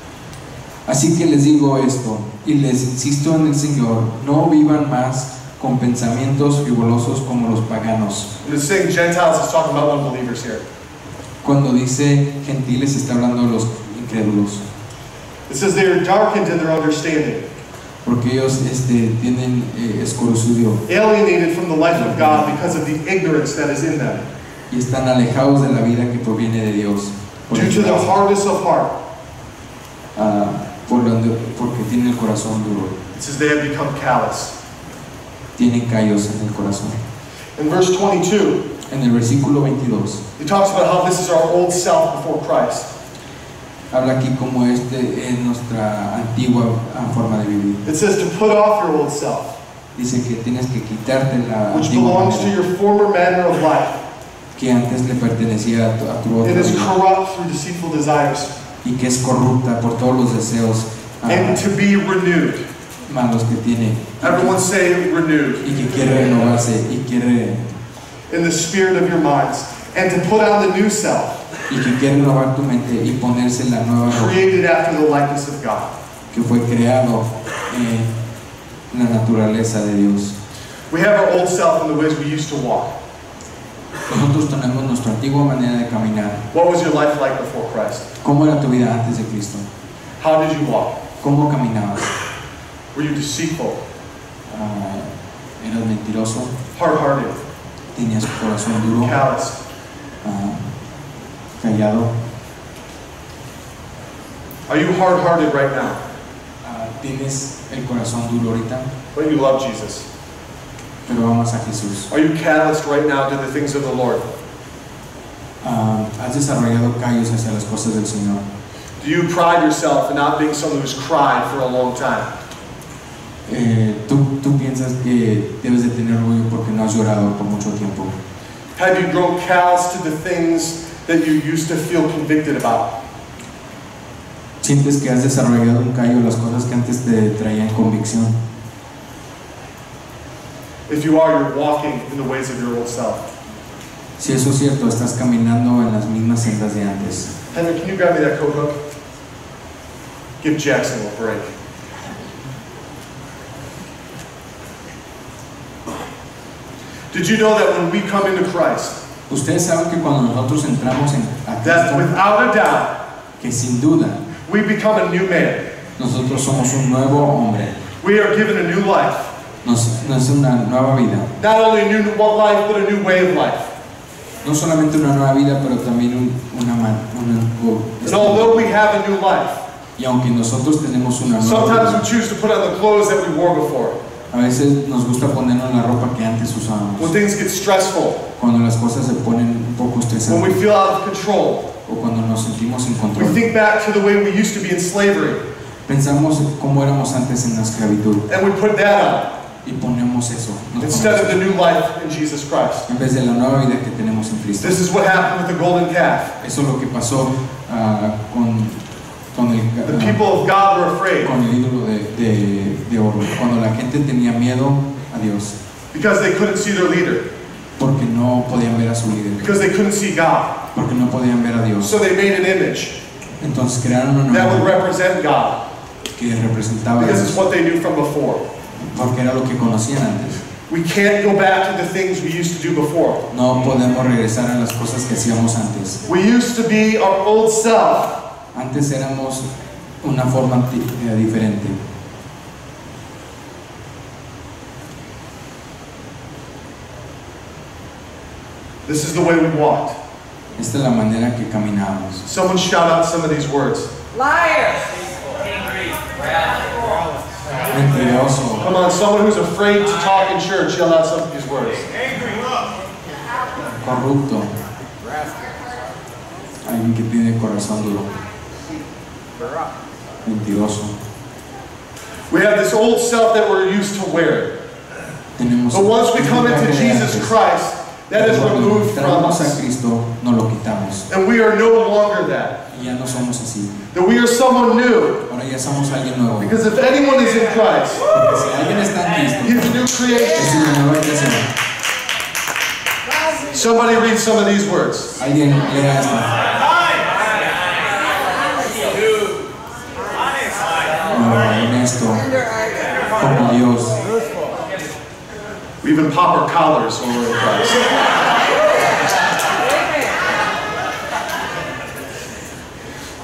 Así que les digo esto, y les insisto en el Señor, no vivan más con pensamientos frivolosos como los paganos. Cuando dice gentiles está hablando de los incrédulos, It says they are darkened in their understanding, porque ellos este, tienen eh, escurocidio alienated from the life of God because of the ignorance that is in them, y están alejados de la vida que proviene de Dios. Due to the hardness of heart. ah, por donde- porque tienen el corazón duro, It says they have become callous. tienen callos en el corazón. In verse 22, En el versículo 22 it talks about how this is our old self before Christ. habla aquí como este es nuestra antigua forma de vivir. It says to put off your old self, Dice que tienes que quitarte la which belongs to your former manner of life. que antes le pertenecía a tu, a tu otra It is corrupt through deceitful desires, y que es corrupta por todos los deseos ah, and to be renewed. malos que tiene Everyone say renewed. y que quiere renovarse y quiere in the spirit of your minds, and to put on the new self, y que quiere renovar tu mente y ponerse la nueva created after the likeness of God. que fue creado en la naturaleza de Dios. We have our old self in the ways we used to walk. Nosotros tenemos nuestra antigua manera de caminar. What was your life like before Christ? ¿Cómo era tu vida antes de Cristo? How did you walk? ¿Cómo caminabas? Were you deceitful, Ah, ¿Eras mentiroso? hard-hearted, ¿Tenías corazón duro? calloused? Ah, ¿Callado? Are you hard-hearted right now, Ah, ¿Tienes el corazón duro ahorita? but you love Jesus? Pero a Jesús. Are you calloused right now to the things of the Lord? Ah, ¿Has desarrollado callos hacia las cosas del Señor? Do you pride yourself in not being someone who's cried for a long time? Eh, ¿tú, ¿Tú piensas que debes de tener orgullo porque no has llorado por mucho tiempo? Have you grown callous to the things that you used to feel convicted about? ¿Sientes que has desarrollado un callo las cosas que antes te traían convicción? If you are, you're walking in the ways of your old self. Si eso es cierto, estás caminando en las mismas sendas de antes. Henry, can you grab me that coat hook? Give Jackson a break. Did you know that when we come into Christ, Ustedes saben que cuando nosotros entramos en a Cristo, without a doubt, que sin duda we become a new man? nosotros somos un nuevo hombre, We are given a new life. Nos, es una nueva vida. Not only a new life, but a new way of life. No solamente una nueva vida, pero también un- una, una- o- And although we have a new life, y aunque nosotros tenemos una nueva sometimes we vida, choose to put on the clothes that we wore before. a veces nos gusta ponernos la ropa que antes When usábamos. things get stressful, Cuando las cosas se ponen un poco when we estresantes feel out of control, o cuando nos sentimos we control. think back to the way we used to be in slavery, Pensamos cómo éramos antes en la esclavitud and we put that y ponemos eso. instead of the new life in Jesus Christ. en vez de la nueva vida que tenemos en Cristo. This is what happened with the golden calf. Eso es lo que pasó ah, con, con, el, The ah, people of God were afraid con el ídolo de, de, de oro. Cuando la gente tenía miedo a Dios, because they couldn't see their leader, porque no podían ver a su líder, because they couldn't see God. porque no podían ver a Dios. So they made an image Entonces crearon una that would represent God que representaba a because it's what they knew from before. Porque era lo que conocían antes. We can't go back to the things we used to do before. No podemos regresar a las cosas que hacíamos antes. We used to be our old self, Antes éramos una forma eh, diferente. This is the way we walked. Esta es la manera que caminábamos. Someone shout out some of these words. Liars. Come on, someone who's afraid to talk in church, yell out some of these words. corrupto, alguien que tiene corazón duro, mentiroso. We have this old self that we're used to wearing. Tenemos But once we come into Jesus. Christ, that is removed from us. Cristo, no lo quitamos. And we are no longer that. Ya no somos así. That we are someone new. Ahora ya somos alguien nuevo. Because if anyone is in Christ, Porque si alguien está en Cristo, he's a new creation. es una nueva creación. Somebody read some of these words. Alguien lea esto. Ah, honesto, como Dios. We even pop our collars when we're in Christ.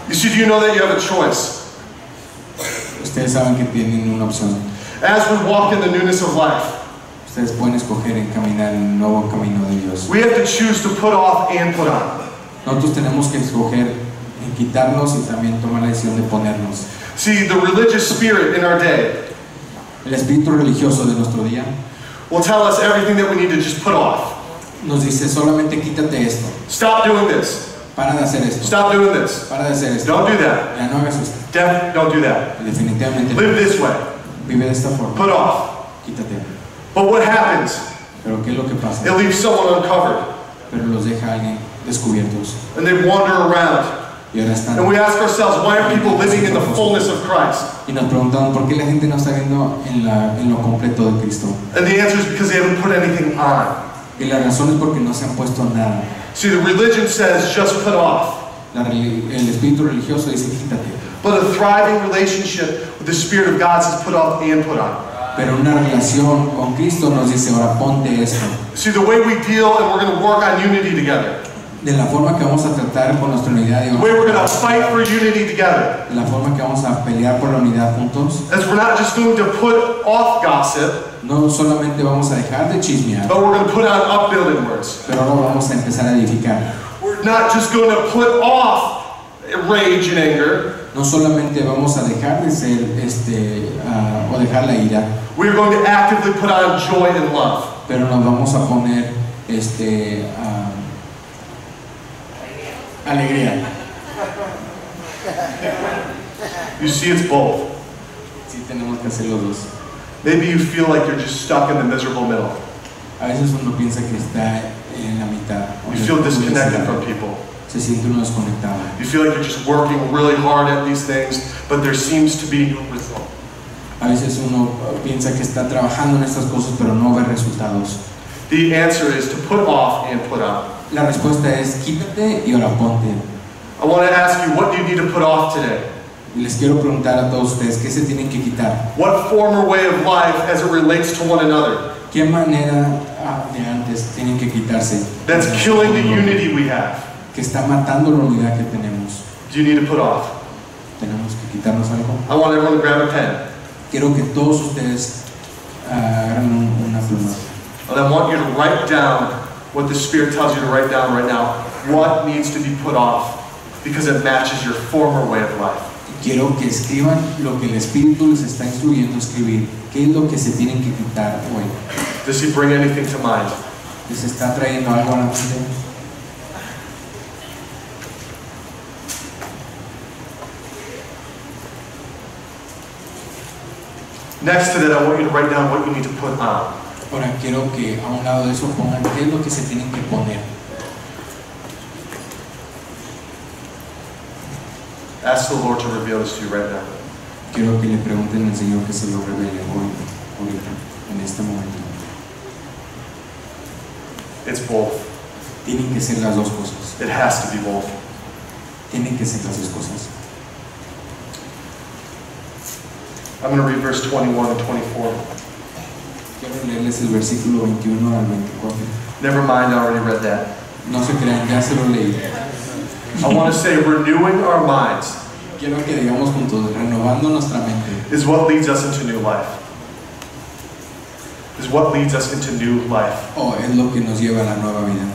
You see, do you know that you have a choice? Ustedes saben que tienen una opción. As we walk in the newness of life, Ustedes pueden escoger en caminar en un nuevo camino de Dios. we have to choose to put off and put on. Nosotros tenemos que escoger en quitarnos y también tomar la decisión de ponernos. See, the religious spirit in our day El espíritu religioso de nuestro día will tell us everything that we need to just put off. nos dice solamente quítate esto, Stop doing this. Para de hacer esto, Stop doing this. para de hacer esto. Don't do that. Ya no hagas esto. Def- don't do that. Definitivamente. Live this way. vive de esta forma, Put off. quítate. But what happens? Pero ¿qué es lo que pasa? It leaves someone uncovered. Pero los deja alguien descubiertos And they wander around. y ahora están And we ask ourselves, why are people living in the fullness of Christ? y nos preguntan por qué la gente no está viendo en, la, en lo completo de Cristo. And the answer is because they haven't put anything on. Y la razón es porque no se han puesto nada. See, the religion says just put off. La el espíritu religioso dice quítate. But a thriving relationship with the Spirit of God says put off and put on. Pero una relación con Cristo nos dice ahora ponte esto. See, the way we deal and we're going to work on unity together. De la forma que vamos a tratar con nuestra unidad The way we're going to fight for unity together. de la forma que vamos a pelear por la unidad juntos, As we're not just going to put off gossip, no solamente vamos a dejar de chismear, but we're going to put on upbuilding words. pero ahora vamos a empezar a edificar. We're not just going to put off rage and anger. No solamente vamos a dejar de ser este ah, o dejar la ira, We're going to actively put on joy and love. pero nos vamos a poner este ah, alegría. You see, it's both. Sí tenemos que hacer los dos. Maybe you feel like you're just stuck in the miserable middle. A veces uno piensa que está en la mitad. o You feel disconnected from people. Se siente uno desconectado. You feel like you're just working really hard at these things, but there seems to be no result. A veces uno piensa que está trabajando en estas cosas, pero no ve resultados. The answer is to put off and put on. La respuesta es quítate y ahora ponte. I want to ask you, what do you need to put off today? Y les quiero preguntar a todos ustedes, ¿qué se tienen que quitar? What former way of life as it relates to one another? ¿Qué manera ah, de antes tienen que quitarse? That's killing the unity we have. Que está matando la unidad que tenemos. Do you need to put off? Tenemos que quitarnos algo. I want everyone to grab a pen. Quiero que todos ustedes agarren un- una pluma. And I want you to write down what the Spirit tells you to write down right now. What needs to be put off because it matches your former way of life. Quiero que escriban lo que el Espíritu les está instruyendo a escribir. ¿Qué es lo que se tienen que quitar hoy? Does He bring anything to mind? ¿Les está trayendo algo a la mente? Next to that, I want you to write down what you need to put on. Ahora quiero que a un lado de eso pongan qué es lo que se tienen que poner. Ask the Lord to reveal this to you right now. Quiero que le pregunten al Señor que se lo revele hoy, ahorita, en este momento. It's both. Tienen que ser las dos cosas. It has to be both. Tienen que ser las dos cosas. I'm going to read verse 21 and 24. Quiero leerles el versículo 21 al 24. Never mind, I already read that. No se crean, ya se lo leí. I want to say renewing our minds Quiero que digamos juntos, renovando nuestra mente, is what leads us into new life. Is what leads us into new life. Oh, es lo que nos lleva a la nueva vida.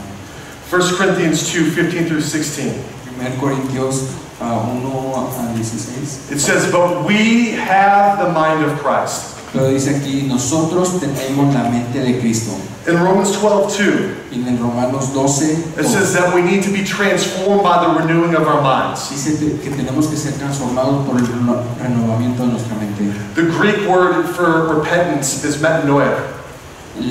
1 Corinthians 2 15 through 16. 1 Corintios ah, 1 a 16. It says, But we have the mind of Christ. Pero dice aquí, nosotros tenemos la mente de Cristo. In Romans 12 2, Y en Romanos 12, it says that we need to be transformed by the renewing of our minds. dice que tenemos que ser transformados por el reno- renovamiento de nuestra mente. The Greek word for repentance is metanoia,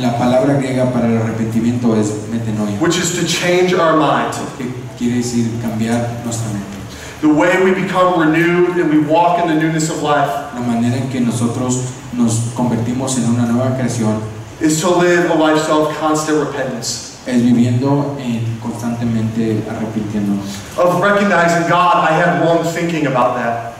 La palabra griega para el arrepentimiento es metanoia, which is to change our mind. que quiere decir cambiar nuestra mente. The way we become renewed and we walk in the newness of life La manera en que nosotros nos convertimos en una nueva creación is to live a lifestyle of constant repentance, es viviendo en constantemente arrepintiéndonos. of recognizing, God, I had wrong thinking about that.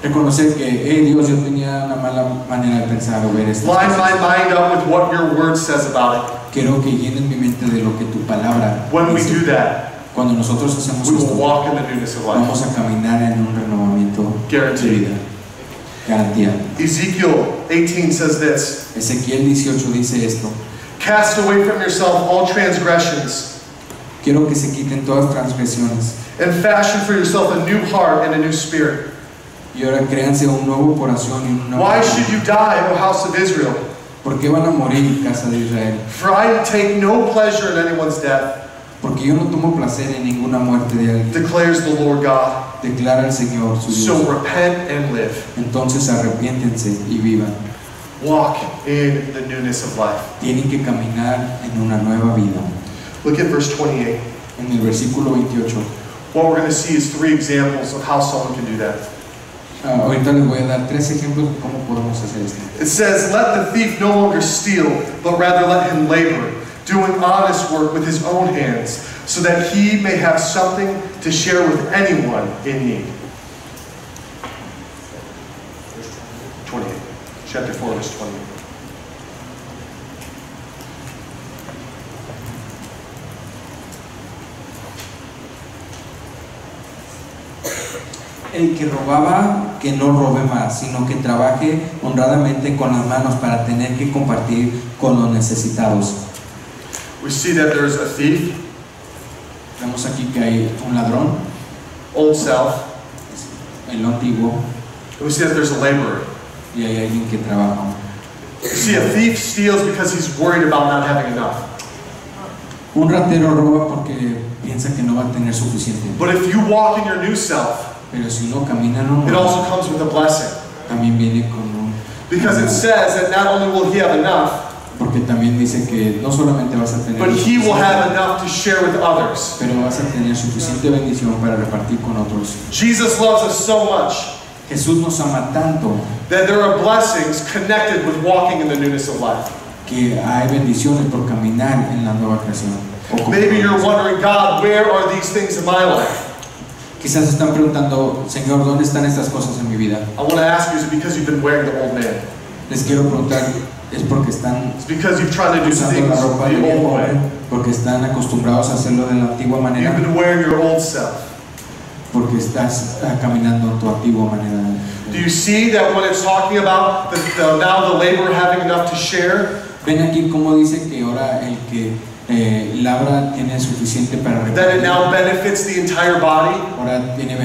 Reconocer que, hey Dios, yo tenía una mala manera de pensar o ver esto. Line my mind up with what your word says about it. Quiero que llenen mi mente de lo que tu palabra When we do that, Cuando nosotros hacemos we will esto, walk in the newness of life. vamos a caminar en un renovamiento de Guaranteed. vida. Garantía. Ezekiel 18 says this Ezequiel 18 dice esto. Cast away from yourself all transgressions, Quiero que se quiten todas transgresiones and fashion for yourself a new heart and a new spirit. y ahora créanse un nuevo corazón y una Why nueva should you die, O house of Israel? ¿Por qué van a morir, casa de Israel? For I take no pleasure in anyone's death, Porque yo no tomo placer en ninguna muerte de alguien. declares the Lord God. Declara el Señor su Dios. So repent and live. Entonces arrepiéntense y vivan. Walk in the newness of life. Tienen que caminar en una nueva vida. Look at verse 28. En el versículo 28. What we're going to see is three examples of how someone can do that. ah, ahorita les voy a dar tres ejemplos de cómo podemos hacer esto. It says, Let the thief no longer steal, but rather let him labor, doing honest work with his own hands, so that he may have something to share with anyone in need. 28. Chapter 4, verse 28. El que robaba, que no robe más, sino que trabaje honradamente con las manos para tener que compartir con los necesitados. We see that there's a thief, Vemos aquí que hay un ladrón, old self, en lo antiguo, and we see that there's a laborer. y hay alguien que trabaja. You see, a thief steals because he's worried about not having enough. Un ratero roba porque piensa que no va a tener suficiente. But if you walk in your new self, Pero si no camina un it also comes with a blessing. también viene con un... Because it says that not only will he have enough, Porque también dice que no solamente vas a tener... but he will have enough to share with others. pero vas a tener suficiente bendición para repartir con otros. Jesus loves us so much Jesús nos ama tanto that there are blessings connected with walking in the newness of life. que hay bendiciones por caminar en la nueva creación. Maybe you're wondering, God, where are these things in my life? Quizás están preguntando, Señor, ¿dónde están estas cosas en mi vida? I want to ask you, is it because you've been wearing the old man? Les quiero preguntar, ¿es porque están It's because you've tried to do usando la ropa the del viejo hombre? Porque están acostumbrados a hacerlo de la antigua You've manera? been wearing your old self. Porque estás ah, caminando en tu antigua manera. Do you see that when it's talking about the, the, now the laborer having enough to share, Ven aquí cómo dice que ahora el que eh, labra tiene suficiente para that it now benefits the entire body? Ahora tiene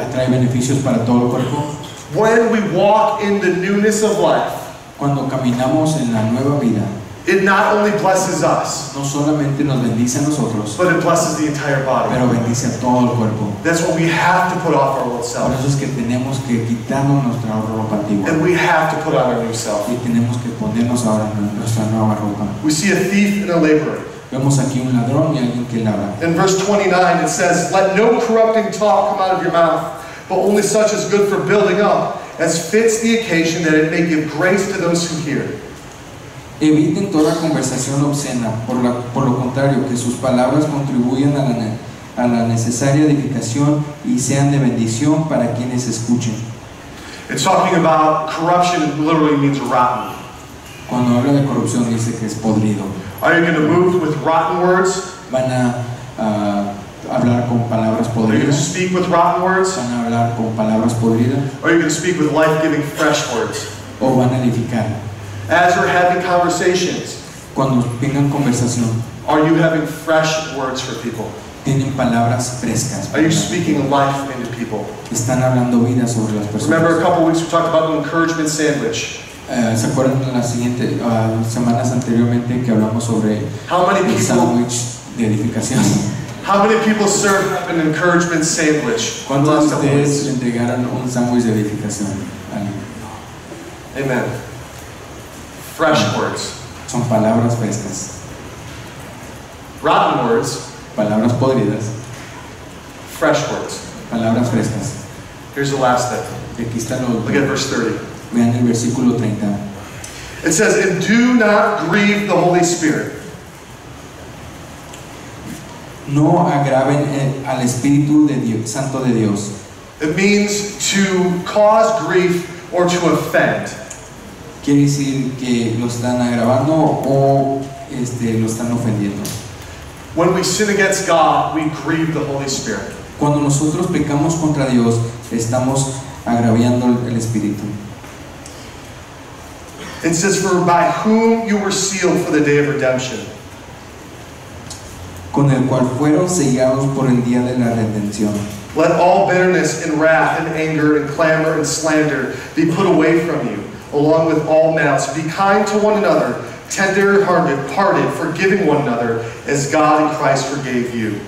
atrae beneficios para todo el cuerpo. When we walk in the newness of life, Cuando caminamos en la nueva vida, it not only blesses us, no solamente nos bendice a nosotros, but it blesses the entire body. pero bendice a todo el cuerpo. That's when we have to put off our old Por self. eso es que tenemos que quitarnos nuestra ropa antigua And we have to put on our new self. y tenemos que ponernos ahora nuestra nueva ropa. We see a thief and a laborer. Vemos aquí un ladrón y alguien que labra. In verse 29, it says, Let no corrupting talk come out of your mouth, but only such as good for building up, as fits the occasion, that it may give grace to those who hear. Eviten toda conversación obscena, por, la- por lo contrario, que sus palabras contribuyan a la, a la necesaria edificación y sean de bendición para quienes escuchen. It's talking about corruption, it literally means rotten. Cuando habla de corrupción dice que es podrido. Are you going to move with rotten words? Van a ah, hablar con palabras podridas. speak with rotten words? Van a hablar con palabras podridas Or are you going to speak with life giving, fresh words? o van a edificar. As you're having conversations, Cuando tengan conversación, are you having fresh words for people? tienen palabras frescas. Are you speaking life into people? Están hablando vida sobre las Remember a personas. couple weeks we talked about the encouragement sandwich. Eh, ¿Se acuerdan de las siguientes ah, semanas anteriormente que hablamos sobre el sándwich de edificación? How many people served up an encouragement sandwich? ¿Cuántos de ustedes entregaron un sándwich de edificación? Amen. Fresh words. Son palabras frescas, Rotten words, palabras podridas, fresh words. palabras frescas. Here's the last step. Aquí está lo Look at verse 30. Vean el versículo 30. It says, And do not grieve the Holy Spirit. No agraven eh, al Espíritu de Dios, Santo de Dios. It means to cause grief or to offend. Quiere decir que lo están agravando o este, lo están ofendiendo. When we sin against God, we grieve the Holy Spirit. Cuando nosotros pecamos contra Dios, estamos agraviando el- el Espíritu. It says, For by whom you were sealed for the day of redemption. Con el cual fueron sellados por el día de la redención. Let all bitterness and wrath and anger and clamor and slander be put away from you, along with all malice. Be kind to one another, tender-hearted, hearted, forgiving one another, as God in Christ forgave you.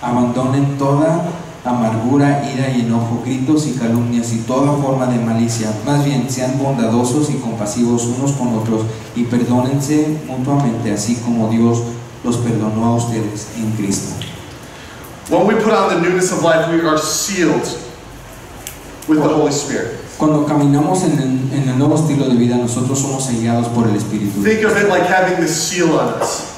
Abandonen toda amargura, ira y enojo, gritos y calumnias y toda forma de malicia. Más bien, sean bondadosos y compasivos unos con otros y perdónense mutuamente, así como Dios los perdonó a ustedes en Cristo. When we put on the newness of life, we are sealed with the Holy Spirit. Cuando caminamos en el, en el nuevo estilo de vida, nosotros somos sellados por el Espíritu. Think of it like having this seal on us.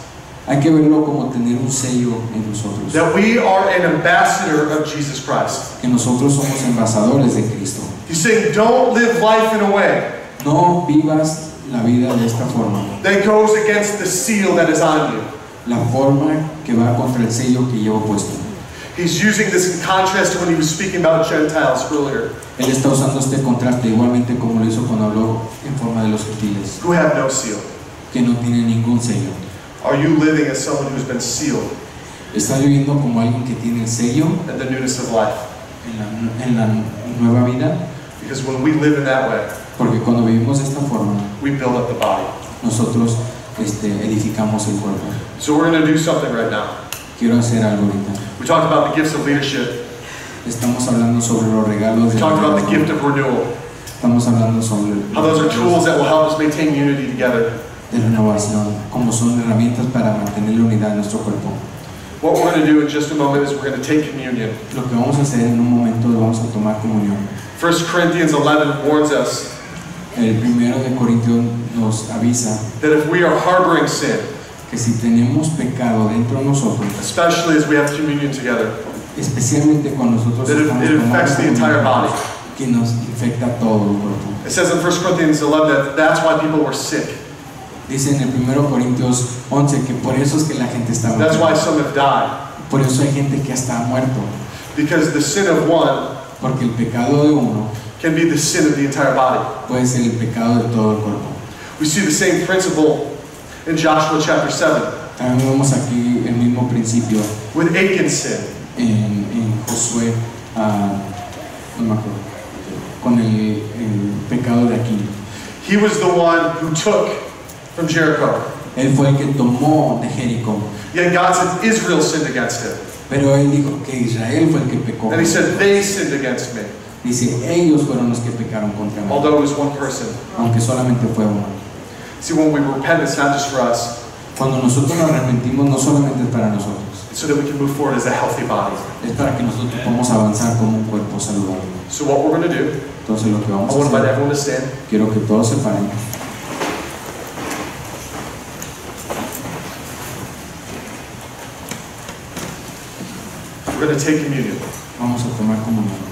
Hay que verlo como tener un sello en nosotros, That we are an ambassador of Jesus Christ. que nosotros somos embajadores de Cristo. He's saying, don't live life in a way No vivas la vida de esta forma, that goes against the seal that is on you. La forma que va contra el sello que llevo puesto. He's using this in contrast to when he was speaking about Gentiles earlier, Él está usando este contraste igualmente como lo hizo cuando habló en forma de los gentiles, who have no seal. que no tienen ningún sello. Are you living as someone who's been sealed Está viviendo como alguien que tiene el sello the newness of life? en la, en la nueva vida, Because when we live in that way, porque cuando vivimos de esta forma, we build up the body. nosotros este, edificamos el cuerpo. So we're going to do something right now. Quiero hacer algo ahorita. We talked about the gifts of leadership. Estamos hablando sobre los regalos We de talked about the gift of renewal. Estamos hablando sobre How those are tools that will help us maintain unity together. de renovación, como son herramientas para mantener la unidad de nuestro cuerpo. What we're going to do in just a moment is we're going to take communion. Lo que vamos a hacer en un momento es vamos a tomar comunión. 1 Corinthians 11 warns us El primero de Corintios nos avisa that if we are harboring sin, que si tenemos pecado dentro de nosotros, especially as we have communion together, especialmente cuando nosotros that it, estamos it tomando affects the entire body. que nos infecta todo el cuerpo. It says in 1 Corinthians 11 that that's why people were sick. Dice en el Corintios 11 que por eso es que la gente está That's why some have died. Por eso hay gente que ha muerto, Because the sin of one porque el pecado de uno can be the sin of the entire body. puede ser el pecado de todo el cuerpo. We see the same principle in Joshua chapter 7 También vemos aquí el mismo principio with Achan's sin. en, en Josué, ah, no me acuerdo, con el, el pecado de aquí. He was the one who took from Jericho. Él fue el que tomó de Jericó, Yet God said Israel sinned against him. pero él dijo que Israel fue el que pecó. And he said they sinned against me. Dice, ellos fueron los que pecaron contra mí, Although it was one person. aunque solamente fue uno. See, when we repent, it's not just for us, Cuando nosotros nos arrepentimos, no solamente es para nosotros, so that we can move forward as a healthy body. es para que nosotros podamos avanzar como un cuerpo saludable. So what we're going to do, Entonces lo que I vamos to a hacer, everyone to stand. quiero que todos se paren. We're going to take communion. Vamos a tomar comunión.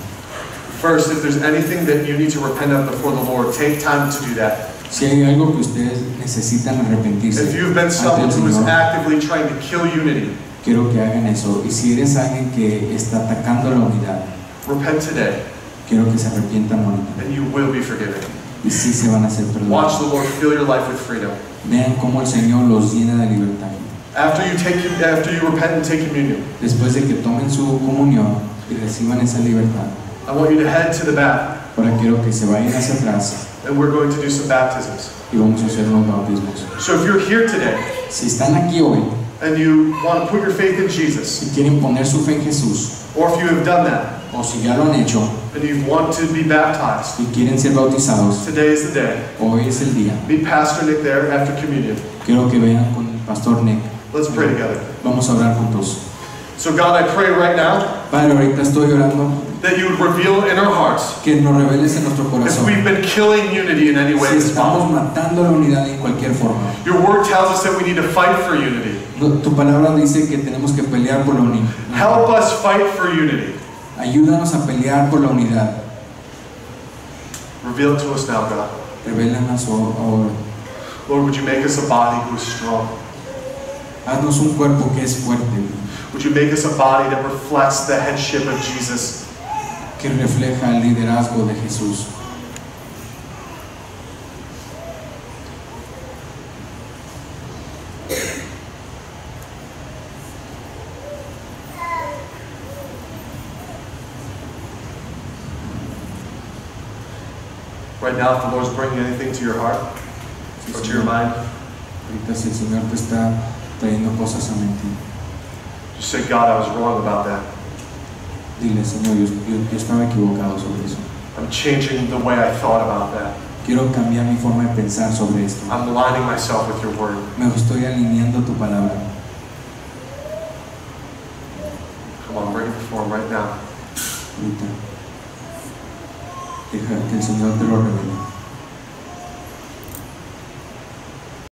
First, if there's anything that you need to repent of before the Lord, take time to do that. Si hay algo que ustedes necesitan arrepentirse If you've been someone who is actively trying to kill unity, quiero que hagan eso. Y si eres alguien que está atacando la unidad, repent today, quiero que se arrepientan ahorita. and you will be forgiven. Y sí se van a Watch the Lord fill your life with freedom. Vean cómo el Señor los llena de libertad. After you take, after you repent and take communion, Después de que tomen su comunión y reciban esa libertad, I want you to head to the back, ahora quiero que se vayan hacia atrás and we're going to do some baptisms. y vamos a hacer unos bautismos. So if you're here today Si están aquí hoy and you want to put your faith in Jesus, quieren poner su fe en Jesús, or if you have done that o si ya lo han hecho and you want to be baptized, y quieren ser bautizados, today is the day. hoy es el día. Meet Pastor Nick there after communion. Quiero que vean con pastor Nick. Let's pray together. Vamos a orar juntos. So God, I pray right now Padre, ahorita estoy orando that you would reveal in our hearts que nos reveles en nuestro if we've been killing unity in any way Si estamos matando la unidad en cualquier forma. Your word tells us that we need to fight for unity. Tu palabra dice que tenemos que pelear por la unidad. Help us fight for unity. Ayúdanos a pelear por la unidad. Reveal to us now, God. Revélanos ahora. Lord, would you make us a body who is strong? Haznos un cuerpo que es fuerte, Would you make us a body that reflects the headship of Jesus? que refleja el liderazgo de Jesús. Right now, if the Lord's bringing anything to your heart or to your mind, Ahorita si el Señor te está trayendo cosas a mente, say, God, I was wrong about that. dile, Señor, yo, yo- yo estaba equivocado sobre eso. I'm changing the way I thought about that. Quiero cambiar mi forma de pensar sobre esto. I'm aligning myself with your word. Me estoy alineando a tu palabra. Come on, bring it before him right now. Ahorita. Deja que el Señor te lo revele.